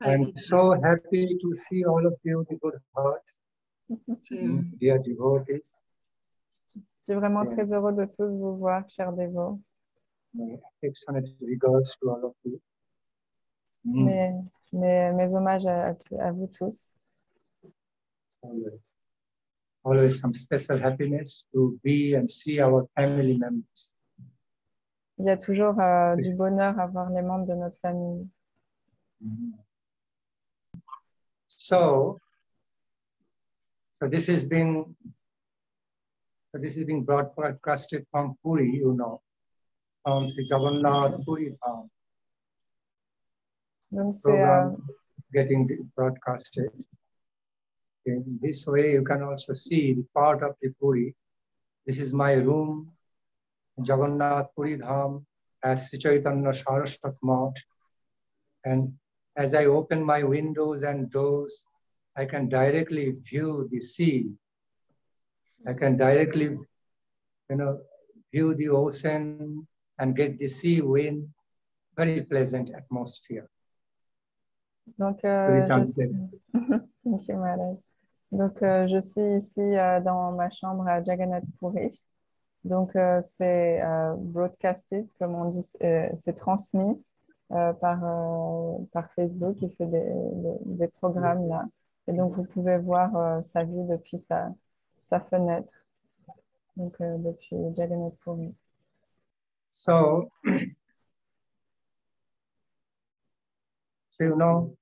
I'm so happy to see all of you, the good hearts, dear devotees. Je suis vraiment très heureux de tous vous voir, chers dévots. Affectionate regards to all of you. Mes, mes, mes hommages à, à vous tous. Always, always some special happiness to be and see our family members. Il y a toujours euh, du bonheur à voir les membres de notre famille. So, so this is being, so this is being broad- broadcasted from Puri, you know, from Sri Jagannath Puri Dham. Euh, program getting broadcasted. In this way, you can also see the part of the Puri. This is my room, Jagannath Puri Dham at Sri Chaitanya Saraswat Math. And as I open my windows and doors, I can directly view the sea. I can directly, you know, view the ocean and get the sea wind, very pleasant atmosphere. Donc, euh, je suis... Thank you, Maharaj. Donc, euh, je suis ici euh, dans ma chambre à Jagannath Puri. Donc, euh, c'est euh, broadcasted, comme on dit, euh, c'est transmis par, euh, par Facebook. Il fait des, des, des programmes là. Et donc, vous pouvez voir euh, sa vue depuis sa, sa fenêtre. Donc, euh, depuis Jagannath. So, so you know,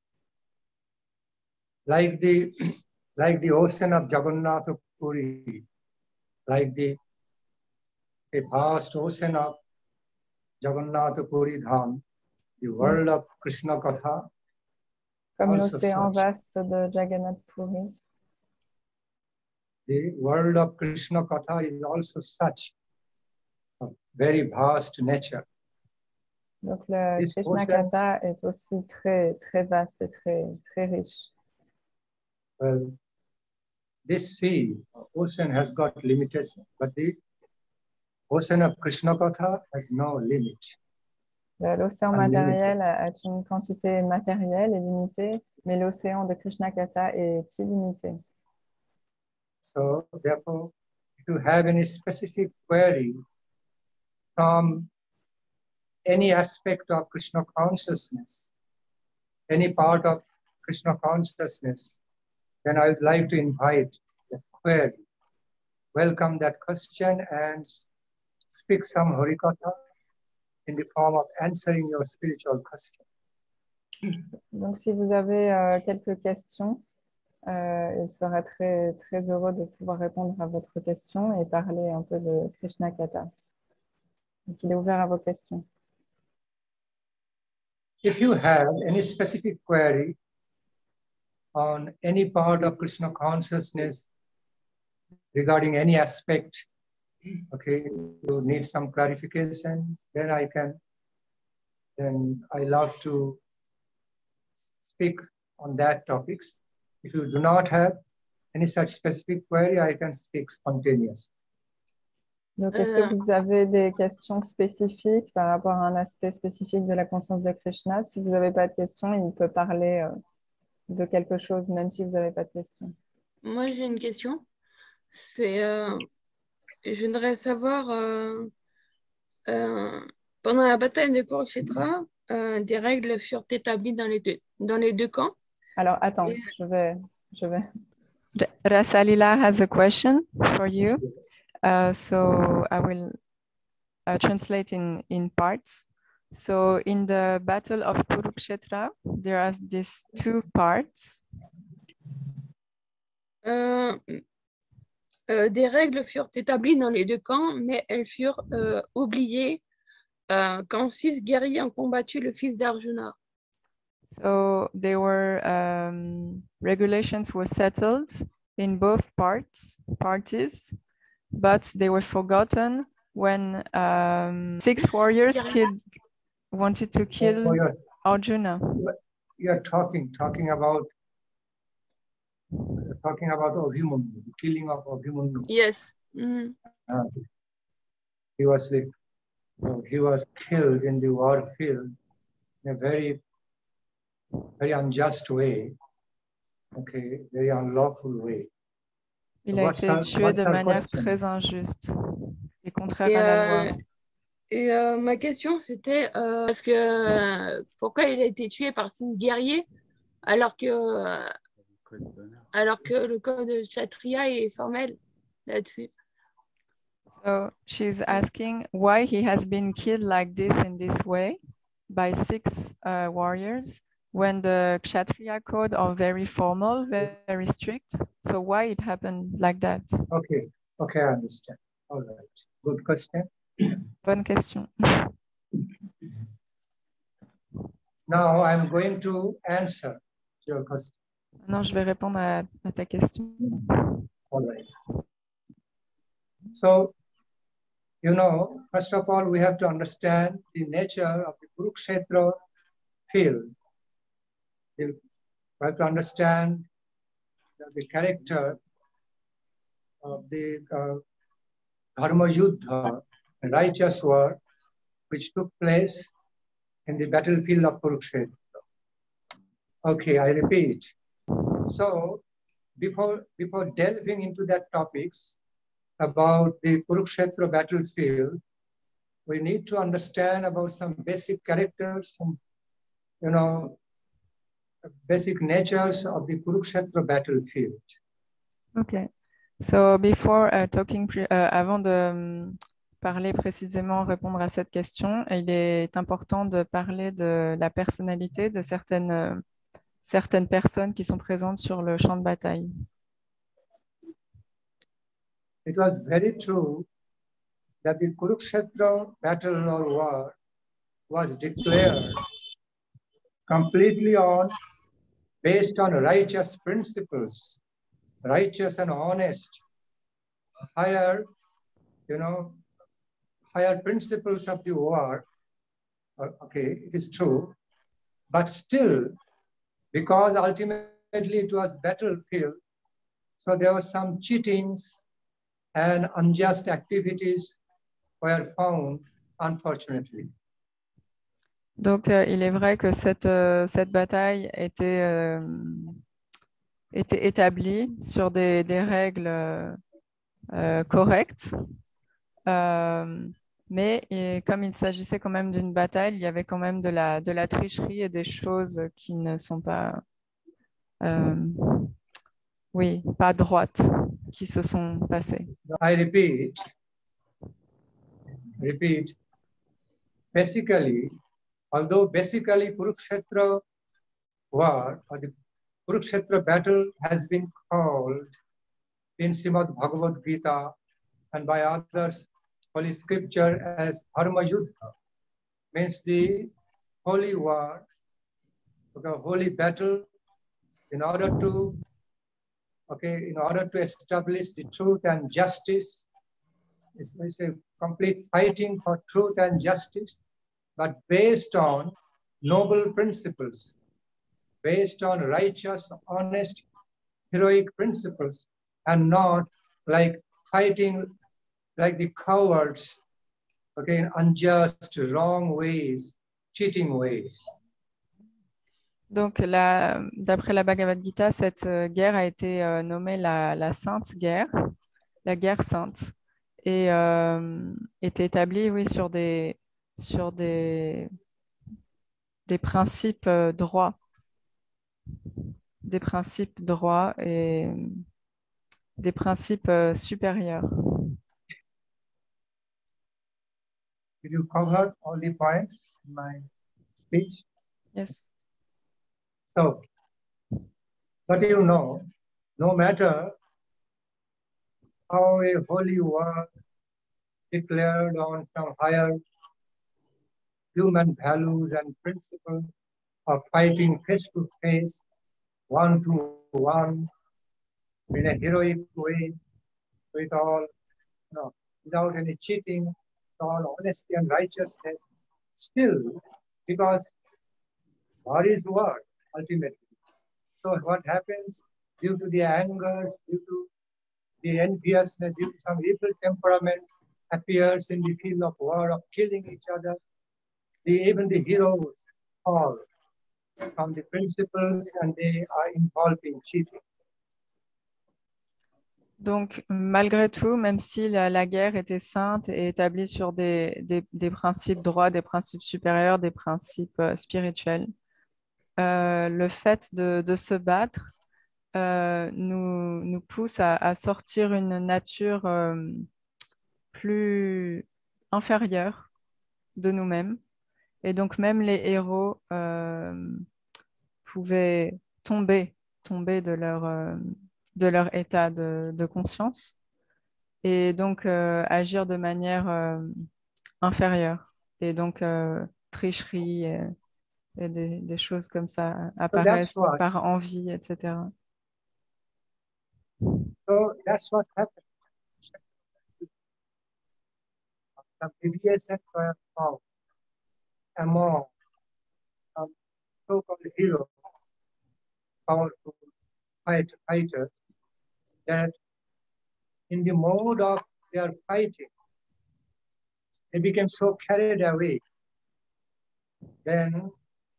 like the like the ocean of Jagannath Puri, like the a vast ocean of Jagannath Puri Dham, the world of Krishna Katha, Comme Also l'océan such. vaste de Jagannath Puri. the world of Krishna Katha is also such a very vast nature. Donc, le This Krishna Katha est aussi très, très vaste et très, très riche. Well, this sea, ocean has got limitation, but the ocean of Krishna Katha has no limit. Euh, L'océan matériel a a une quantité matérielle et limitée, mais l'océan de Krishna Katha est illimité. So, therefore, if you have any specific query from any aspect of Krishna consciousness, any part of Krishna consciousness, then I would like to invite that query. Welcome that question and speak some Harikatha in the form of answering your spiritual question. Donc, si vous avez euh, quelques questions, euh, il sera très, très heureux de pouvoir répondre à votre question et parler un peu de Krishna Katha. Donc, il est ouvert à vos questions. If you have any specific query on any part of Krishna consciousness regarding any aspect, okay, you need some clarification, then I can, then I love to speak on that topics. If you do not have any such specific query, I can speak spontaneous. Donc, est-ce Euh. que vous avez des questions spécifiques par rapport à un aspect spécifique de la conscience de Krishna? Si vous n'avez pas de questions, il peut parler euh, de quelque chose, même si vous n'avez pas de questions. Moi, j'ai une question. C'est, euh, je voudrais savoir, euh, euh, pendant la bataille de Kurukshetra, euh, des règles furent établies dans les deux, dans les deux camps. Alors, attends, je vais, je vais. Rasalila has a question for you. Uh, so I will uh, translate in, in parts. So in the Battle of Kurukshetra, there are these two parts. Euh, euh, des règles furent établies dans les deux camps, mais elles furent euh, oubliées euh, quand six guerriers ont combattu le fils d'Arjuna. So there were um, regulations were settled in both parts parties, but they were forgotten when um, six warriors killed, wanted to kill Oh, you're, Arjuna. you're talking, talking about, talking about Abhimanyu, the killing of Abhimanyu. Yes. Mhm. Uh, he was uh, he was killed in the war field in a very very unjust way, okay, very unlawful way. Il a What's été tué de manière question? très injuste et contraire Et, à la euh, loi. et euh, ma question, c'était euh, parce que euh, pourquoi il a été tué par six guerriers alors que, euh, alors que le code de Kshatriya est formel là-dessus. So she's asking why he has been killed like this in this way by six uh, warriors when the Kshatriya code are very formal, ve- very strict. So why it happened like that? Okay, okay, I understand. All right, good question. Bonne question. Now I'm going to answer your question. Non, je vais répondre à, à ta question. All right. So, you know, first of all, we have to understand the nature of the Kurukshetra field. We have to understand the, the character of the uh, Dharma Yuddha, righteous war, which took place in the battlefield of Kurukshetra. Okay, I repeat. So, before before delving into that topics about the Kurukshetra battlefield, we need to understand about some basic characters, some you know basic natures of the Kurukshetra battlefield. Okay. So before uh, talking, uh, avant de um, parler précisément, répondre à cette question, il est important de parler de la personnalité de certaines, euh, certaines personnes qui sont présentes sur le champ de bataille. It was very true that the Kurukshetra battle or war was declared completely on based on righteous principles, righteous and honest, higher, you know, higher principles of the war. Uh, Okay, it is true, but still, because ultimately it was battlefield, so there was some cheatings and unjust activities were found, unfortunately. Donc, euh, il est vrai que cette, euh, bataille était, euh, était établie sur des, règles correctes. Mais et comme il s'agissait quand même d'une bataille, il y avait quand même de la, de la tricherie et des choses qui ne sont pas, euh, oui, pas droites qui se sont passées. I repeat, repeat, basically, although basically Kurukshetra war or the Kurukshetra battle has been called in Srimad Bhagavad Gita and by others Holy Scripture as Dharma Yuddha, means the holy war, the holy battle in order to okay, in order to establish the truth and justice. It's, it's a complete fighting for truth and justice, but based on noble principles, based on righteous, honest, heroic principles, and not like fighting like the cowards, okay, in unjust, wrong ways, cheating ways. Donc, d'après la Bhagavad Gita, cette euh, guerre a été euh, nommée la, Sainte Guerre, la guerre sainte, et euh, est établie, oui, sur des, principes euh, droits, des principes droits et des principes supérieurs. Did you cover all the points in my speech? Yes. So, but you know, no matter how a holy war declared on some higher human values and principles of fighting face to face, one to one, in a heroic way, with all, you know, without any cheating, all honesty and righteousness, still, because war is war ultimately. So what happens due to the angers, due to the enviousness, due to some evil temperament appears in the field of war of killing each other. The, even the heroes fall. from the principles and they are involved in cheating. Donc, malgré tout, même si la, guerre était sainte et établie sur des, principes droits, des principes supérieurs, des principes euh, spirituels, euh, le fait de, se battre euh, nous, pousse à, à sortir une nature plus inférieure de nous-mêmes. Et donc, même les héros pouvaient tomber, tomber de leur, de leur état de, de conscience et donc euh, agir de manière euh, inférieure. Et donc, euh, tricherie et, et des, des choses comme ça apparaissent par envie, etc. So that's what happened. Some deviations were found among some so-called heroes, powerful fight, fighters, that in the mode of their fighting, they became so carried away. Then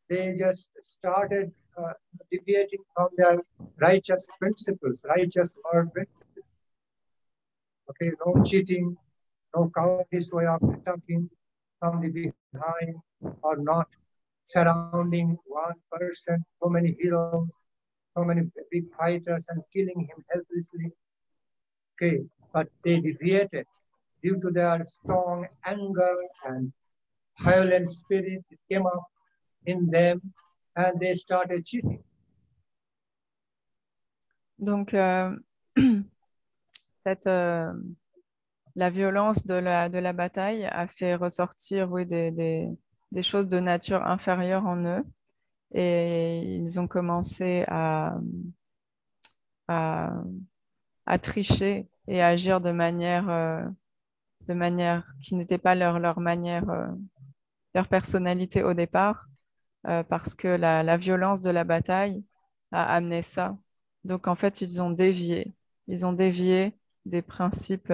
they just started uh, deviating from their righteous principles, righteous moral principles. Okay, no cheating, no cowardice way of attacking from the behind or not surrounding one person, so many heroes, so many big fighters and killing him helplessly. But they deviated due to their strong anger and violent spirit. It came up in them and they started cheating. Donc, euh, cette, euh, la violence de la, bataille a fait ressortir des choses de nature inférieure en eux. Et ils ont commencé à, à, tricher et à agir de manière, euh, de manière qui n'était pas leur, leur manière, euh, leur personnalité au départ, euh, parce que la, la violence de la bataille a amené ça. Donc, en fait, ils ont dévié. Ils ont dévié des principes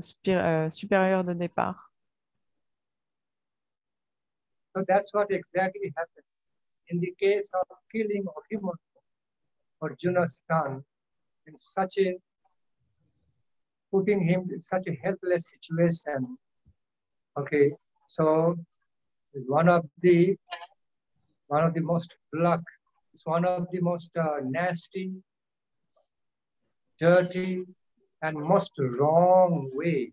supérieurs de départ. So that's what exactly happened. In the case of killing of Himan or Juna's son, in such a putting him in such a helpless situation. Okay, so one of the one of the most black, it's one of the most uh, nasty, dirty, and most wrong way.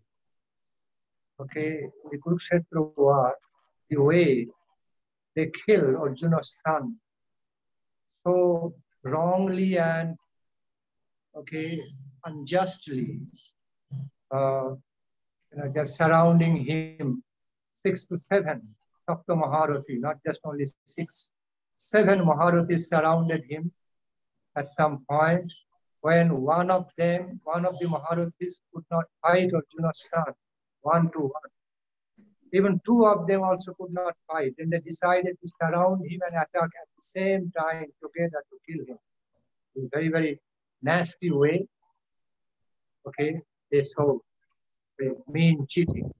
Okay, the Kurukshetra war, the way they kill Arjuna's son so wrongly and okay unjustly uh, you know, just surrounding him six to seven Sapta Maharati, not just only six, seven Maharathis surrounded him at some point when one of them, one of the Maharathis could not fight Arjuna's son one to one. Even two of them also could not fight. Then they decided to surround him and attack at the same time together to kill him. In very, very nasty way. Okay, they saw mean cheating.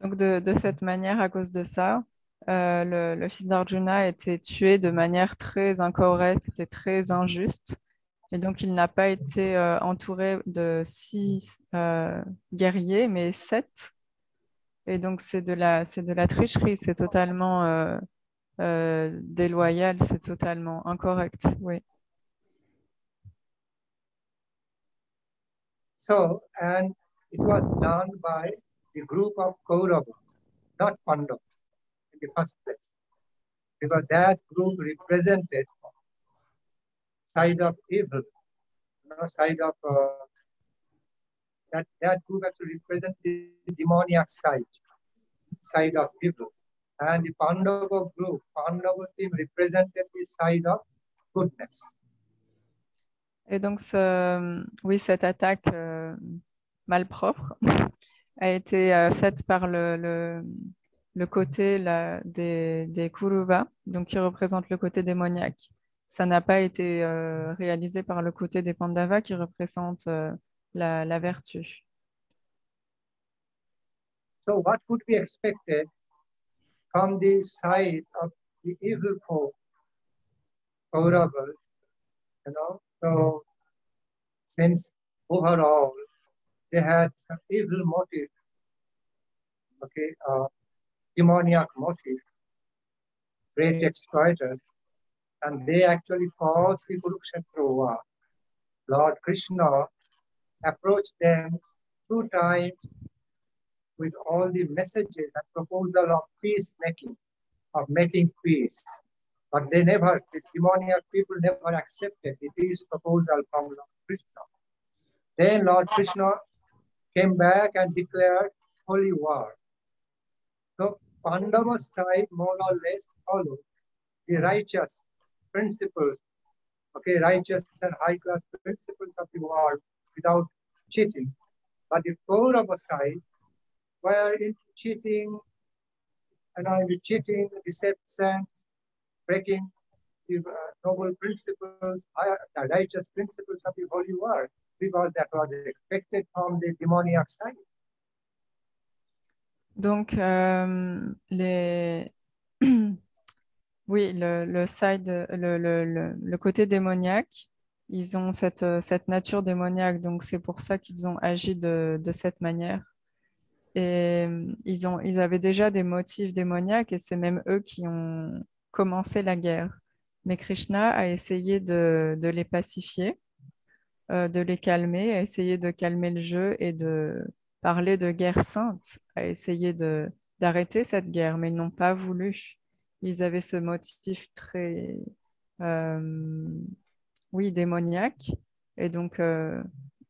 Donc, de, de cette manière, à cause de ça, euh, le, le fils d'Arjuna a été tué de manière très incorrecte et très injuste. Et donc, il n'a pas été euh, entouré de six euh, guerriers, mais sept. Et donc, c'est de la, de la tricherie, c'est totalement euh, euh, déloyal, c'est totalement incorrect. Oui. So, and it was done by the group of Kaurava, not Pandava in the first place. Because that group represented side of evil, you side of uh, that that group the demoniac side, side of evil. And the Pandava group, Pandava team represented the side of goodness. Et donc, oui, cette attaque euh, malpropre a été euh, faite par le, côté des, des donc qui représente le côté démoniaque. Ça n'a pas été euh, réalisé par le côté des Pandavas qui représente la, la vertu. So what could be expected from the side of the evil folk, Kauravas, you know. So since overall they had some evil motive, okay, uh, demoniac motive, great exploiters, and they actually caused the Kurukshetra war. Lord Krishna approached them two times with all the messages and proposal of peacemaking, of making peace. But they never, these demoniac people never accepted the peace proposal from Lord Krishna. Then Lord Krishna came back and declared holy war. So Pandava's side more or less followed the righteous principles, okay, righteous and high class principles of the war without cheating. But the Kaurava side were into cheating, and I was cheating, deception, breaking the uh, noble principles, the righteous principles of the holy war, because that was expected from the demoniac side. Donc, euh, les... oui, le, le side, le, le, le côté démoniaque, ils ont cette, euh, cette nature démoniaque, donc c'est pour ça qu'ils ont agi de, de cette manière. Et euh, ils, ont, ils avaient déjà des motifs démoniaques et c'est même eux qui ont commencé la guerre. Mais Krishna a essayé de, de les pacifier, euh, de les calmer, a essayé de calmer le jeu et de parler de guerre sainte, a essayé d'arrêter cette guerre, mais ils n'ont pas voulu. Ils avaient ce motif très, oui, démoniaque. Et donc, euh,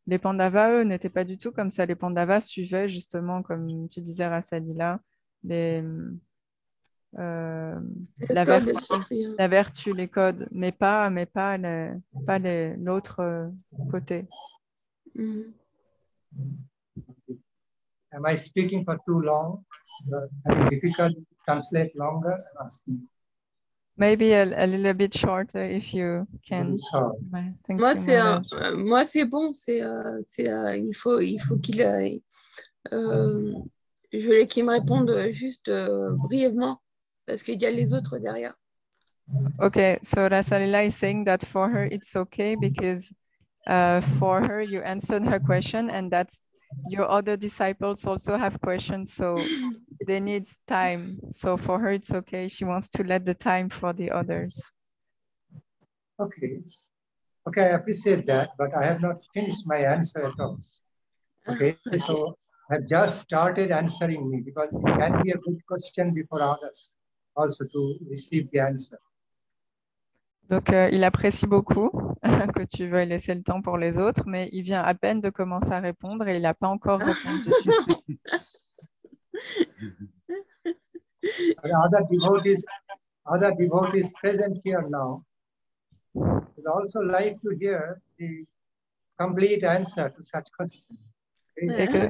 les Pandavas, eux, n'étaient pas du tout comme ça. Les Pandavas suivaient justement, comme tu disais, Rasalila, les, euh, la, code vertu, chrétien. la vertu, les codes, mais pas, mais pas, les- pas les- l'autre euh, côté. Mhm. Am I speaking for too long? Uh, Is it difficult to translate longer? I'm asking. Maybe a, a little bit shorter if you can. Thank Moi, c'est Maharaj. euh, moi, c'est bon. C'est, euh, c'est, euh, il faut, il faut qu'il, euh, euh, je voulais qu'il me réponde juste euh, brièvement parce qu'il y a les autres derrière. Okay, so Rasalila is saying that for her it's okay because uh, for her you answered her question and that's your other disciples also have questions, so they need time. So for her it's okay. She wants to let the time for the others. okay. Okay, I appreciate that, but I have not finished my answer at all. Okay, so I have just started answering me because it can be a good question before others also to receive the answer. Donc euh, il apprécie beaucoup que tu veuilles laisser le temps pour les autres, mais il vient à peine de commencer à répondre et il n'a pas encore répondu. And other devotees, other devotees present here now would also like to hear the complete answer to such question. Et, que-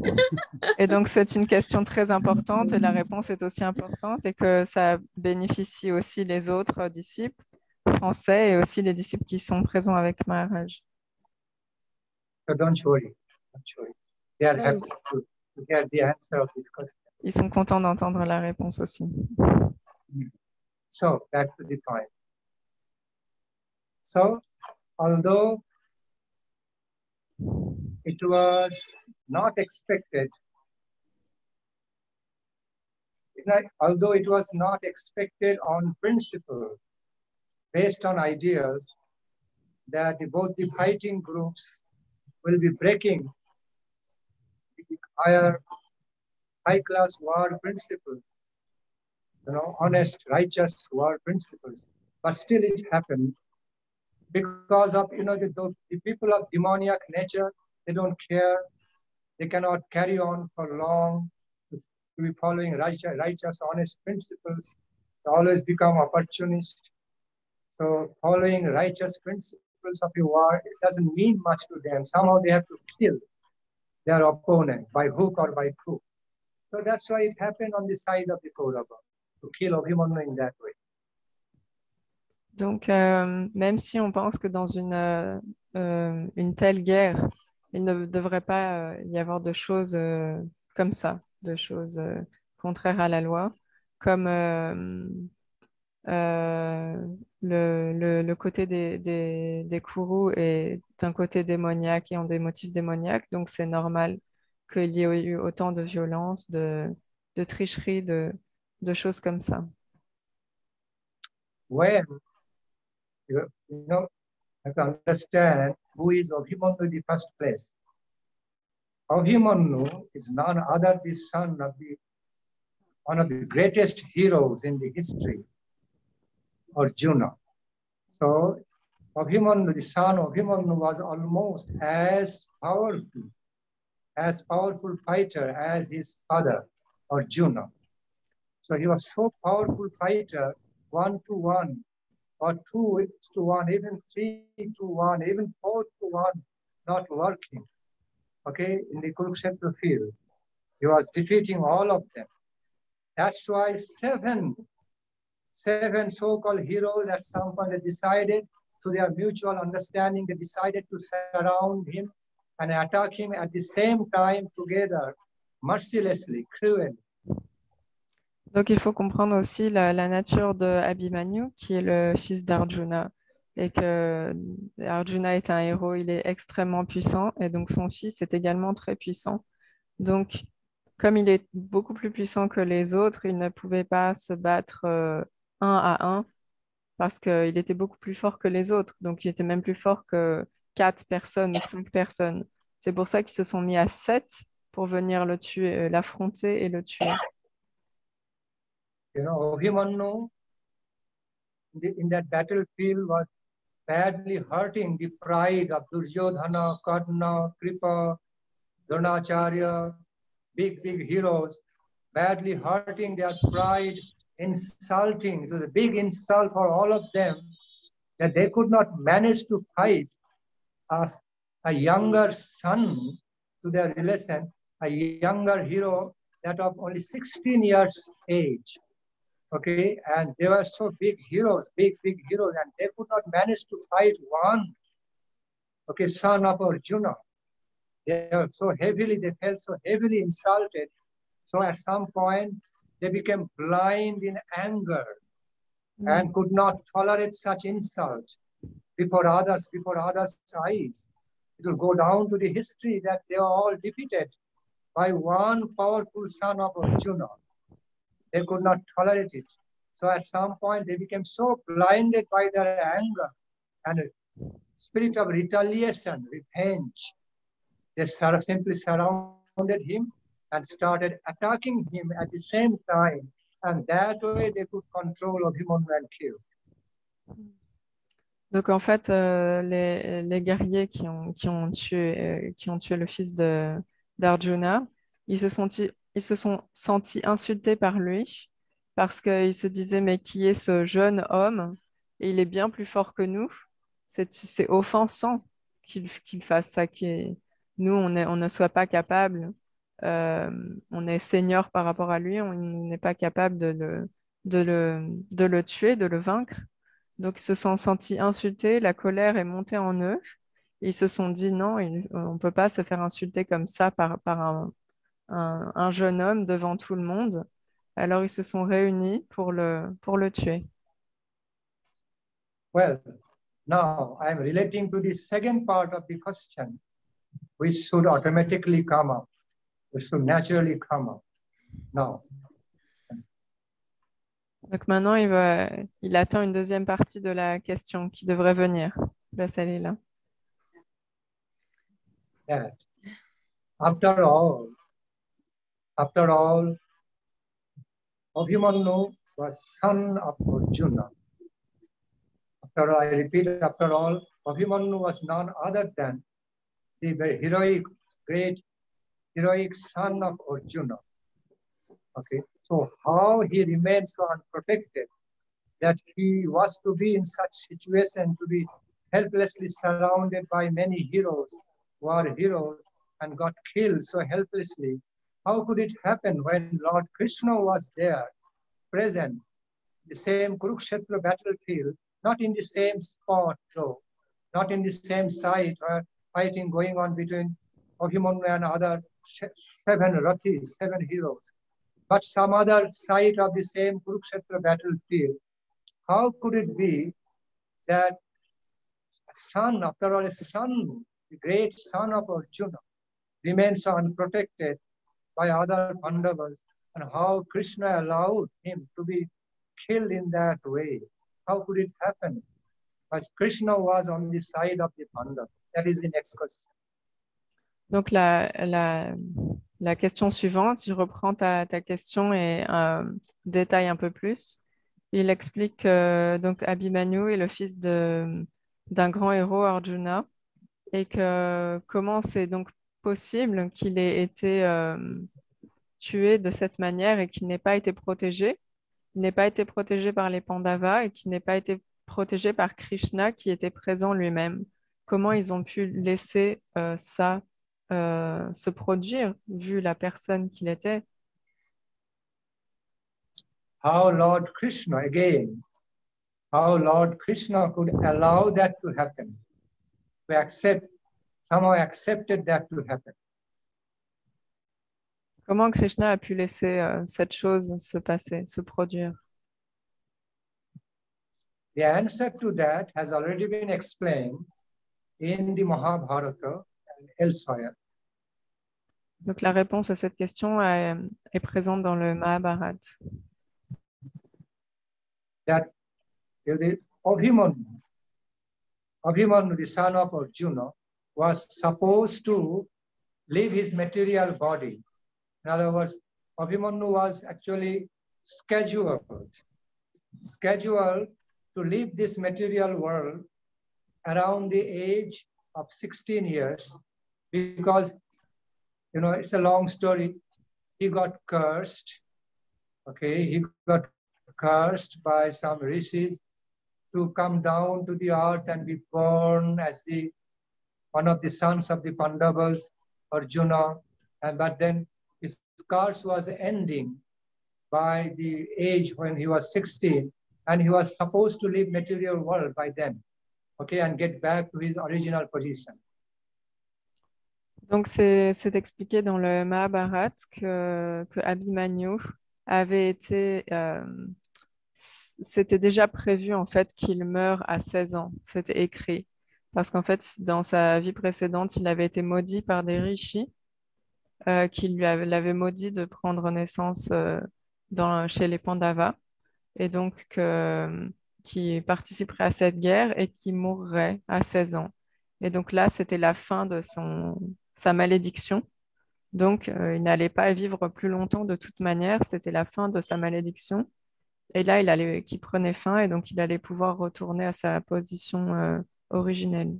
et donc c'est une question très importante et la réponse est aussi importante et que ça bénéficie aussi les autres disciples français et aussi les disciples qui sont présents avec Maharaj. So don't worry, don't worry. They are No. happy to, to hear the answer of this question. Ils sont contents d'entendre la réponse aussi. So back to the point. So although it was not expected, although it was not expected on principle, based on ideas, that both the fighting groups will be breaking the higher, high-class war principles you know, honest, righteous war principles. But still it happened because of, you know, the, the, people of demoniac nature, they don't care. They cannot carry on for long to, be following righteous, righteous, honest principles. They always become opportunist. So following righteous principles of the war, it doesn't mean much to them. Somehow they have to kill their opponent by hook or by crook. So that's why it happened on the side of the Kaurava, to kill Abhimanyu in that way. Donc, euh, même si on pense que dans une, euh, euh, une telle guerre, il ne devrait pas y avoir de choses comme ça, de choses contraires à la loi, comme le, côté des, des, des Kourous est un côté démoniaque et ont des motifs démoniaques, donc c'est normal qu'il y ait eu autant de violence, de, de tricherie, de, de choses comme ça. When you, know, have to understand who is Abhimanyu in the first place. Abhimanyu is none other the son of the one of the greatest heroes in the history, Arjuna. So Abhimanyu, the son of Abhimanyu, was almost as powerful, as powerful fighter as his father, Arjuna. So he was so powerful fighter, one to one, or two to one, even three to one, even four to one, not working. Okay, in the Kurukshetra field, he was defeating all of them. That's why seven, seven so-called heroes at some point they decided, through their mutual understanding, they decided to surround him and attack him at the same time together, mercilessly, cruelly. Donc il faut comprendre aussi la, la nature de Abhimanyu, qui est le fils d'Arjuna, et que Arjuna est un héros, il est extrêmement puissant, et donc son fils est également très puissant. Donc, comme il est beaucoup plus puissant que les autres, il ne pouvait pas se battre euh, un à un, parce qu'il était beaucoup plus fort que les autres. Donc, il était même plus fort que quatre personnes ou cinq personnes. C'est pour ça qu'ils se sont mis à sept pour venir le tuer, euh, l'affronter et le tuer. You know, Abhimanyu in, that battlefield was badly hurting the pride of Duryodhana, Karna, Kripa, Dronacharya, big, big heroes, badly hurting their pride, insulting. It was a big insult for all of them that they could not manage to fight as a younger son to their relation, a younger hero that of only 16 years age. Okay, and they were so big heroes, big, big heroes, and they could not manage to fight one, okay, son of Arjuna. They were so heavily, they felt so heavily insulted. So at some point, they became blind in anger hmm. and could not tolerate such insult before others, before others' eyes. It will go down to the history that they were all defeated by one powerful son of Arjuna. They could not tolerate it. So at some point, they became so blinded by their anger and spirit of retaliation, revenge. They simply surrounded him and started attacking him at the same time. And that way they could control Abhimanyu and kill. Donc en fait, euh, les, les guerriers qui ont, qui ont tué, euh, qui ont tué le fils d'Arjuna, ils se sont, ils se sont sentis insultés par lui parce qu'ils se disaient, mais qui est ce jeune homme? Et il est bien plus fort que nous. C'est, offensant qu'il, qu'il fasse ça, qu'il, nous, on, est, on ne soit pas capable, on est senior par rapport à lui, on n'est pas capable de le, de le, de le tuer, de le vaincre. Donc, ils se sont sentis insultés, la colère est montée en eux. Ils se sont dit non, on ne peut pas se faire insulter comme ça par, par un, un- un jeune homme devant tout le monde. Alors, ils se sont réunis pour le, pour le tuer. Well, now I'm relating to the second part of the question, which should automatically come up, should naturally come up. Now, Donc maintenant, il va, il attend une deuxième partie de la question qui devrait venir. Là, celle est là. that after all, after all, Abhimanyu was son of Arjuna. After all, I repeat, after all, Abhimanyu was none other than the very heroic, great, heroic son of Arjuna. Okay, so how he remained so unprotected that he was to be in such situation to be helplessly surrounded by many heroes who are heroes and got killed so helplessly. How could it happen when Lord Krishna was there, present, the same Kurukshetra battlefield, not in the same spot though, not in the same site where fighting going on between Abhimanyu and other seven Rathis, seven heroes, but some other site of the same Kurukshetra battlefield. how could it be that son, after all, a son, the great son of Arjuna, remains unprotected by other Pandavas, and how Krishna allowed him to be killed in that way? How could it happen? Because Krishna was on the side of the Pandavas. That is the next question. Donc la, question suivante, je reprends ta, question et euh, détaille un peu plus, il explique que Abhimanyu est le fils d'un grand héros Arjuna et que comment c'est donc possible qu'il ait été euh, tué de cette manière et qu'il n'ait pas été protégé. Il n'ait pas été protégé par les Pandavas et qu'il n'ait pas été protégé par Krishna qui était présent lui-même. Comment ils ont pu laisser euh, ça euh, se produire vu la personne qu'il était. How Lord Krishna, again, how Lord Krishna could allow that to happen, to accept, somehow accepted that to happen. Comment Krishna a pu laisser euh, cette chose se passer, se produire? The answer to that has already been explained in the Mahabharata elsewhere. Donc la réponse à cette question est, est présente dans le Mahabharat. that the Abhimanyu, Abhimanyu, the son of Arjuna, was supposed to leave his material body. In other words, Abhimanyu was actually scheduled, scheduled to leave this material world around the age of 16 years because, you know, it's a long story. He got cursed. Okay, he got cursed by some rishis to come down to the earth and be born as the one of the sons of the Pandavas, Arjuna. And but then his curse was ending by the age when he was 16, and he was supposed to leave material world by then, okay, and get back to his original position. Donc c'est expliqué dans le Mahabharat que, Abhimanyu avait été euh, c'était déjà prévu en fait qu'il meure à 16 ans. C'était écrit. Parce qu'en fait, dans sa vie précédente, il avait été maudit par des rishis euh, qui l'avaient maudit de prendre naissance euh, chez les Pandavas. Et donc, que, qui participerait à cette guerre et qui mourrait à 16 ans. Et donc là, c'était la fin de son, sa malédiction. Donc, euh, il n'allait pas vivre plus longtemps de toute manière. C'était la fin de sa malédiction. Et là, il allait, qui prenait fin et donc il allait pouvoir retourner à sa position euh, originelle.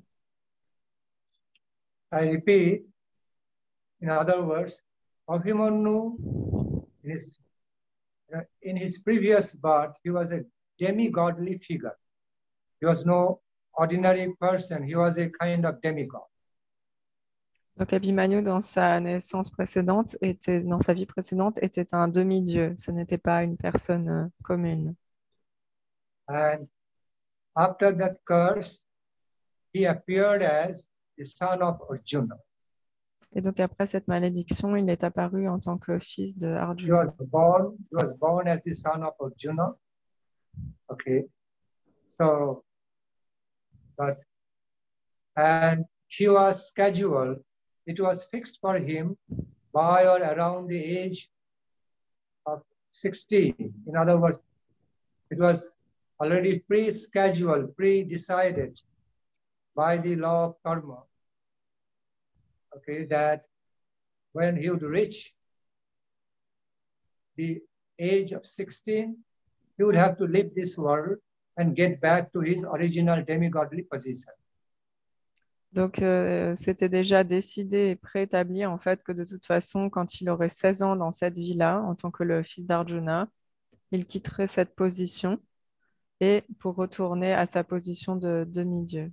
I repeat, in other words, in his, in his previous birth, he was a demigodly figure. He was no ordinary person, he was a kind of demigod. Donc Abhimanyu, dans sa naissance précédente, était, dans sa vie précédente, était un demi-dieu. Ce n'était pas une personne commune. And after that curse, he appeared as the son of Arjuna. Et donc après cette malédiction, il est apparu en tant que fils de He Arjuna. was born, he was born as the son of Arjuna. Okay. So, but, and he was scheduled, it was fixed for him by or around the age of 16. In other words, it was already pre-scheduled, pre-decided by the law of karma. Okay, that when he would reach the age of 16, he would have to leave this world and get back to his original demigodly position. Donc euh, c'était déjà décidé et préétabli en fait que de toute façon, quand il aurait 16 ans dans cette vie-là, en tant que le fils d'Arjuna, il quitterait cette position et pour retourner à sa position de demi-dieu.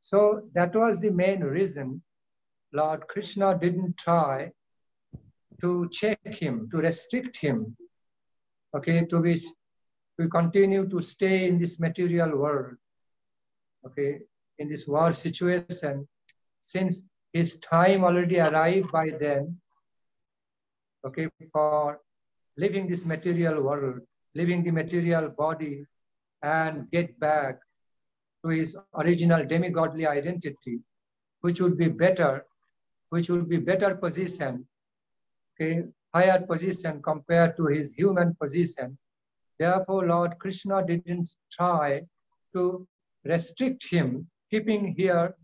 So that was the main reason Lord Krishna didn't try to check him, to restrict him, okay, to be to continue to stay in this material world, okay, in this war situation, since his time already arrived by then, okay, for leaving this material world, leaving the material body, and get back to his original demigodly identity, which would be better, which would be better position, higher position compared to his human position. Therefore, Lord Krishna didn't try to restrict him, keeping here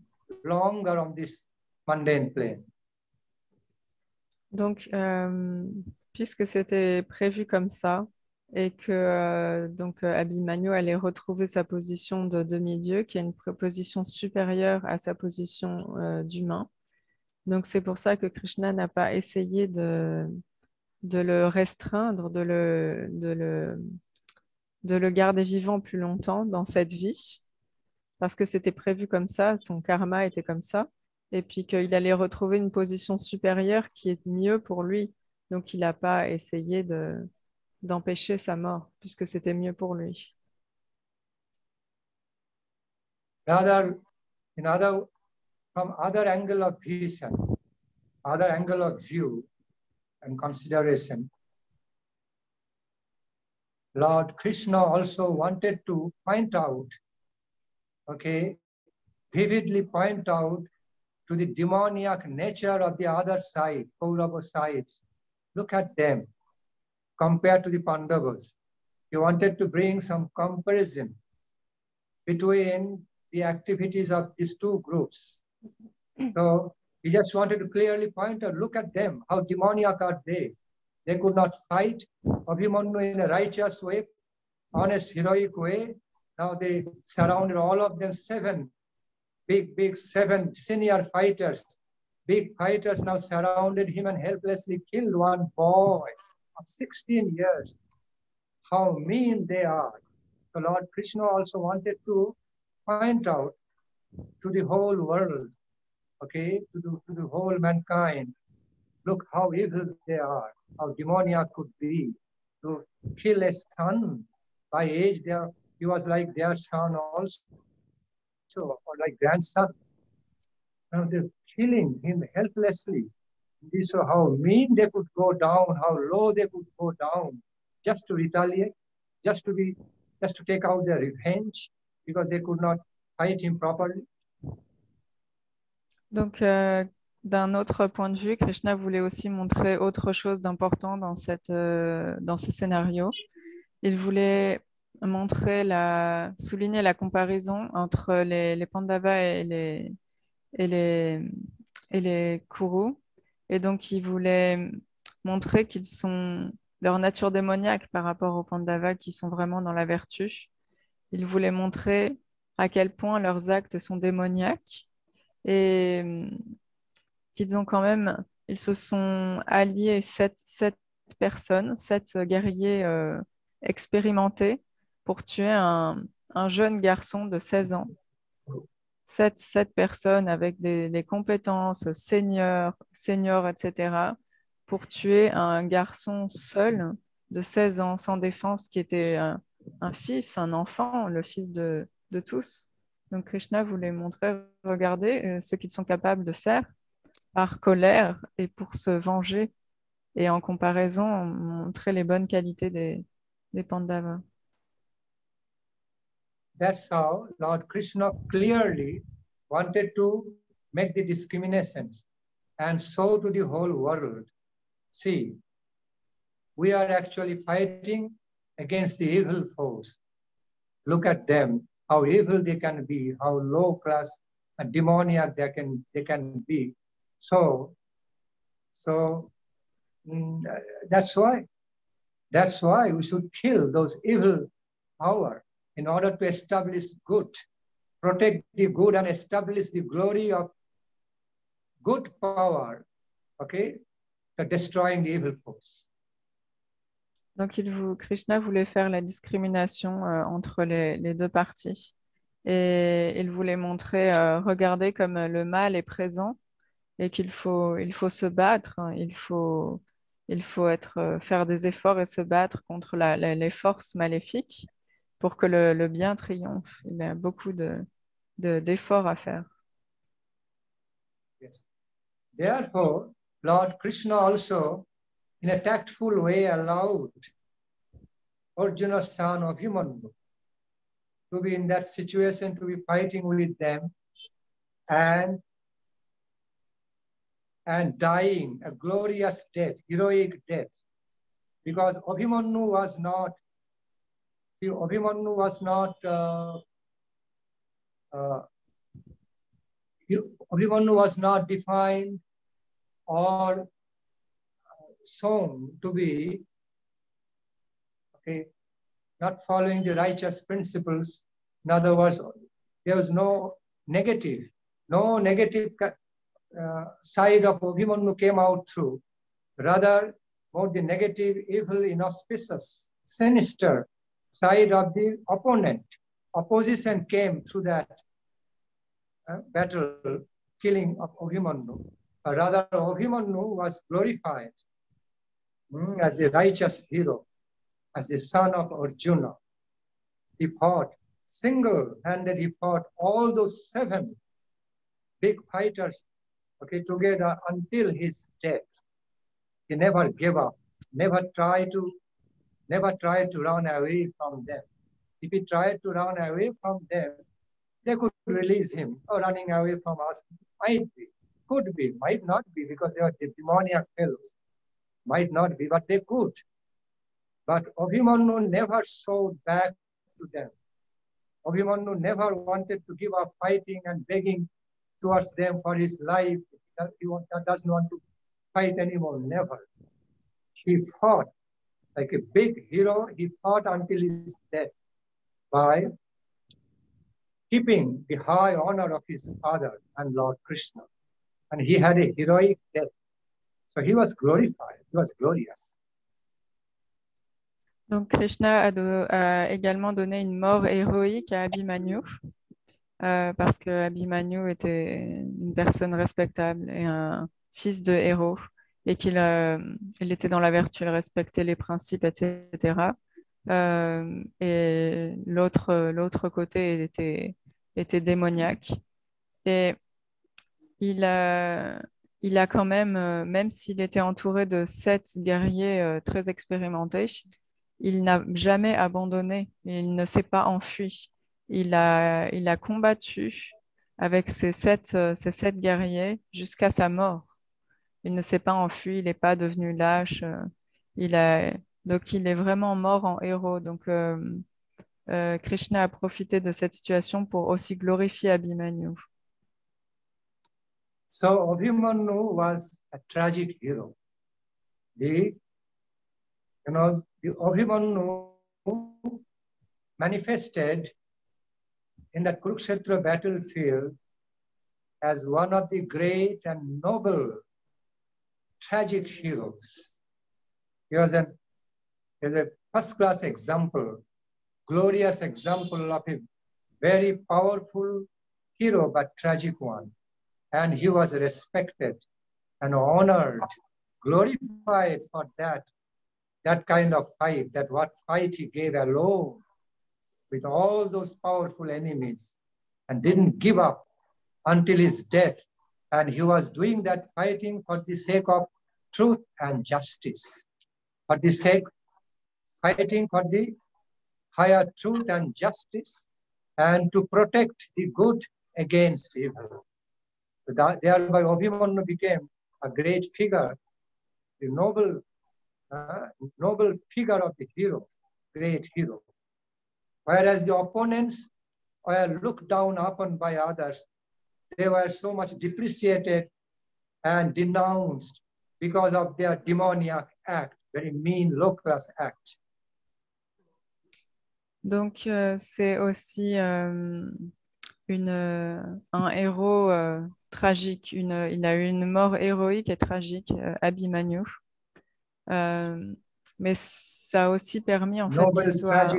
longer on this mundane plane. Donc, euh, puisque c'était prévu comme ça, et que euh, donc euh, Abhimanyu allait retrouver sa position de demi-dieu, qui est une position supérieure à sa position d'humain. Donc c'est pour ça que Krishna n'a pas essayé de, le restreindre, de le, de, le, de le garder vivant plus longtemps dans cette vie, parce que c'était prévu comme ça, son karma était comme ça, et puis qu'il allait retrouver une position supérieure qui est mieux pour lui. Donc il n'a pas essayé de, d'empêcher sa mort, puisque c'était mieux pour lui. From other angle of vision, other angle of view and consideration, Lord Krishna also wanted to point out, okay, vividly point out to the demoniac nature of the other side, Kaurava sides. Look at them compared to the Pandavas. He wanted to bring some comparison between the activities of these two groups. So he just wanted to clearly point out, look at them, how demoniac are they? They could not fight Abhimanyu in a righteous way, honest, heroic way. Now they surrounded all of them, seven big, big, seven senior fighters. Big fighters now surrounded him and helplessly killed one boy of 16 years, how mean they are. The Lord Krishna also wanted to point out to the whole world, okay, to the, to the whole mankind, look how evil they are, how demoniac could be. To kill a son by age, they are, he was like their son also, or like grandson. Now they're killing him helplessly this how mean they could go down, how low they could go down, just to retaliate, just to be, just to take out their revenge, because they could not Donc, euh, d'un autre point de vue, Krishna voulait aussi montrer autre chose d'important dans, euh, dans ce scénario. Il voulait montrer la, souligner la comparaison entre les, les Pandavas et les, et les, et les Kurus et donc, il voulait montrer qu'ils sont leur nature démoniaque par rapport aux Pandavas qui sont vraiment dans la vertu. Il voulait montrer à quel point leurs actes sont démoniaques et hum, qu'ils ont quand même, ils se sont alliés sept, sept personnes, sept guerriers euh, expérimentés pour tuer un, un jeune garçon de 16 ans sept, personnes avec des, compétences seniors, seniors, etc., pour tuer un garçon seul de 16 ans, sans défense, qui était un, fils, un enfant, le fils de, tous. Donc Krishna voulait montrer, regardez euh, ce qu'ils sont capables de faire par colère et pour se venger. Et en comparaison, montrer les bonnes qualités des, des Pandavas. That's how Lord Krishna clearly wanted to make the discriminations and show to the whole world, see, we are actually fighting against the evil foes. Look at them, how evil they can be, how low class and demoniac they can, they can be. So, so mm, that's why, that's why we should kill those evil power in order to establish good, protect the good and establish the glory of good power, okay, to destroying the evil force. Donc, Krishna voulait faire la discrimination euh, entre les, deux parties. Et il voulait montrer, euh, regarder comme le mal est présent et qu'il faut, il faut se battre, hein. il faut, il faut être, euh, faire des efforts et se battre contre les forces maléfiques pour que le, bien triomphe. Il y a beaucoup de, d'efforts de, à faire. Yes. Therefore, Lord Krishna also in a tactful way, allowed Arjuna's son Abhimanyu to be in that situation, to be fighting with them and and dying a glorious death, heroic death. Because Abhimanyu was not, see, Abhimanyu was not, uh, uh, Abhimanyu was not defined or shown to be, okay, not following the righteous principles. In other words, there was no negative, no negative uh, side of Abhimanyu came out through. Rather, more the negative, evil, inauspicious, sinister side of the opponent. Opposition came through that uh, battle, killing of Abhimanyu. Rather, Abhimanyu was glorified Mm, as a righteous hero, as the son of Arjuna. He fought single-handed, he fought all those seven big fighters okay, together until his death. He never gave up, never tried to, never tried to run away from them. If he tried to run away from them, they could release him. Or running away from us might be, could be, might not be, because they are demoniac fellows. Might not be, but they could. But Abhimanyu never showed back to them. Abhimanyu never wanted to give up fighting and begging towards them for his life. He doesn't want to fight anymore, never. He fought like a big hero. He fought until his death by keeping the high honor of his father and Lord Krishna. And he had a heroic death. So he was glorified, he was glorious. Donc Krishna a, également donné une mort héroïque à Abhimanyu euh, parce que Abhimanyu était une personne respectable et un fils de héros et qu'il euh, il était dans la vertu, il respectait les principes, etc. Euh, et l'autre, l'autre côté était, était démoniaque. Et il a, il a quand même, même s'il était entouré de sept guerriers très expérimentés, il n'a jamais abandonné, il ne s'est pas enfui. Il a, il a combattu avec ses sept, ses sept guerriers jusqu'à sa mort. Il ne s'est pas enfui, il n'est pas devenu lâche. Il a, donc il est vraiment mort en héros. Donc euh, euh, Krishna a profité de cette situation pour aussi glorifier Abhimanyu. So Abhimanyu was a tragic hero. The, you know, the Abhimanyu manifested in the Kurukshetra battlefield as one of the great and noble tragic heroes. He was an is a first class example, glorious example of a very powerful hero, but tragic one. And he was respected and honored, glorified for that, that kind of fight, that what fight he gave alone with all those powerful enemies and didn't give up until his death. And he was doing that fighting for the sake of truth and justice, for the sake fighting for the higher truth and justice and to protect the good against evil. That, thereby Abhimanyu became a great figure, the noble, uh, noble figure of the hero, great hero. Whereas the opponents were looked down upon by others, they were so much depreciated and denounced because of their demoniac act, very mean low-class act. Donc, euh, c'est aussi euh, une, euh, un héros euh, tragique. Une, il a eu une mort héroïque et tragique, euh, Abhimanyu. Euh, mais ça a aussi permis en fait qu'il soit,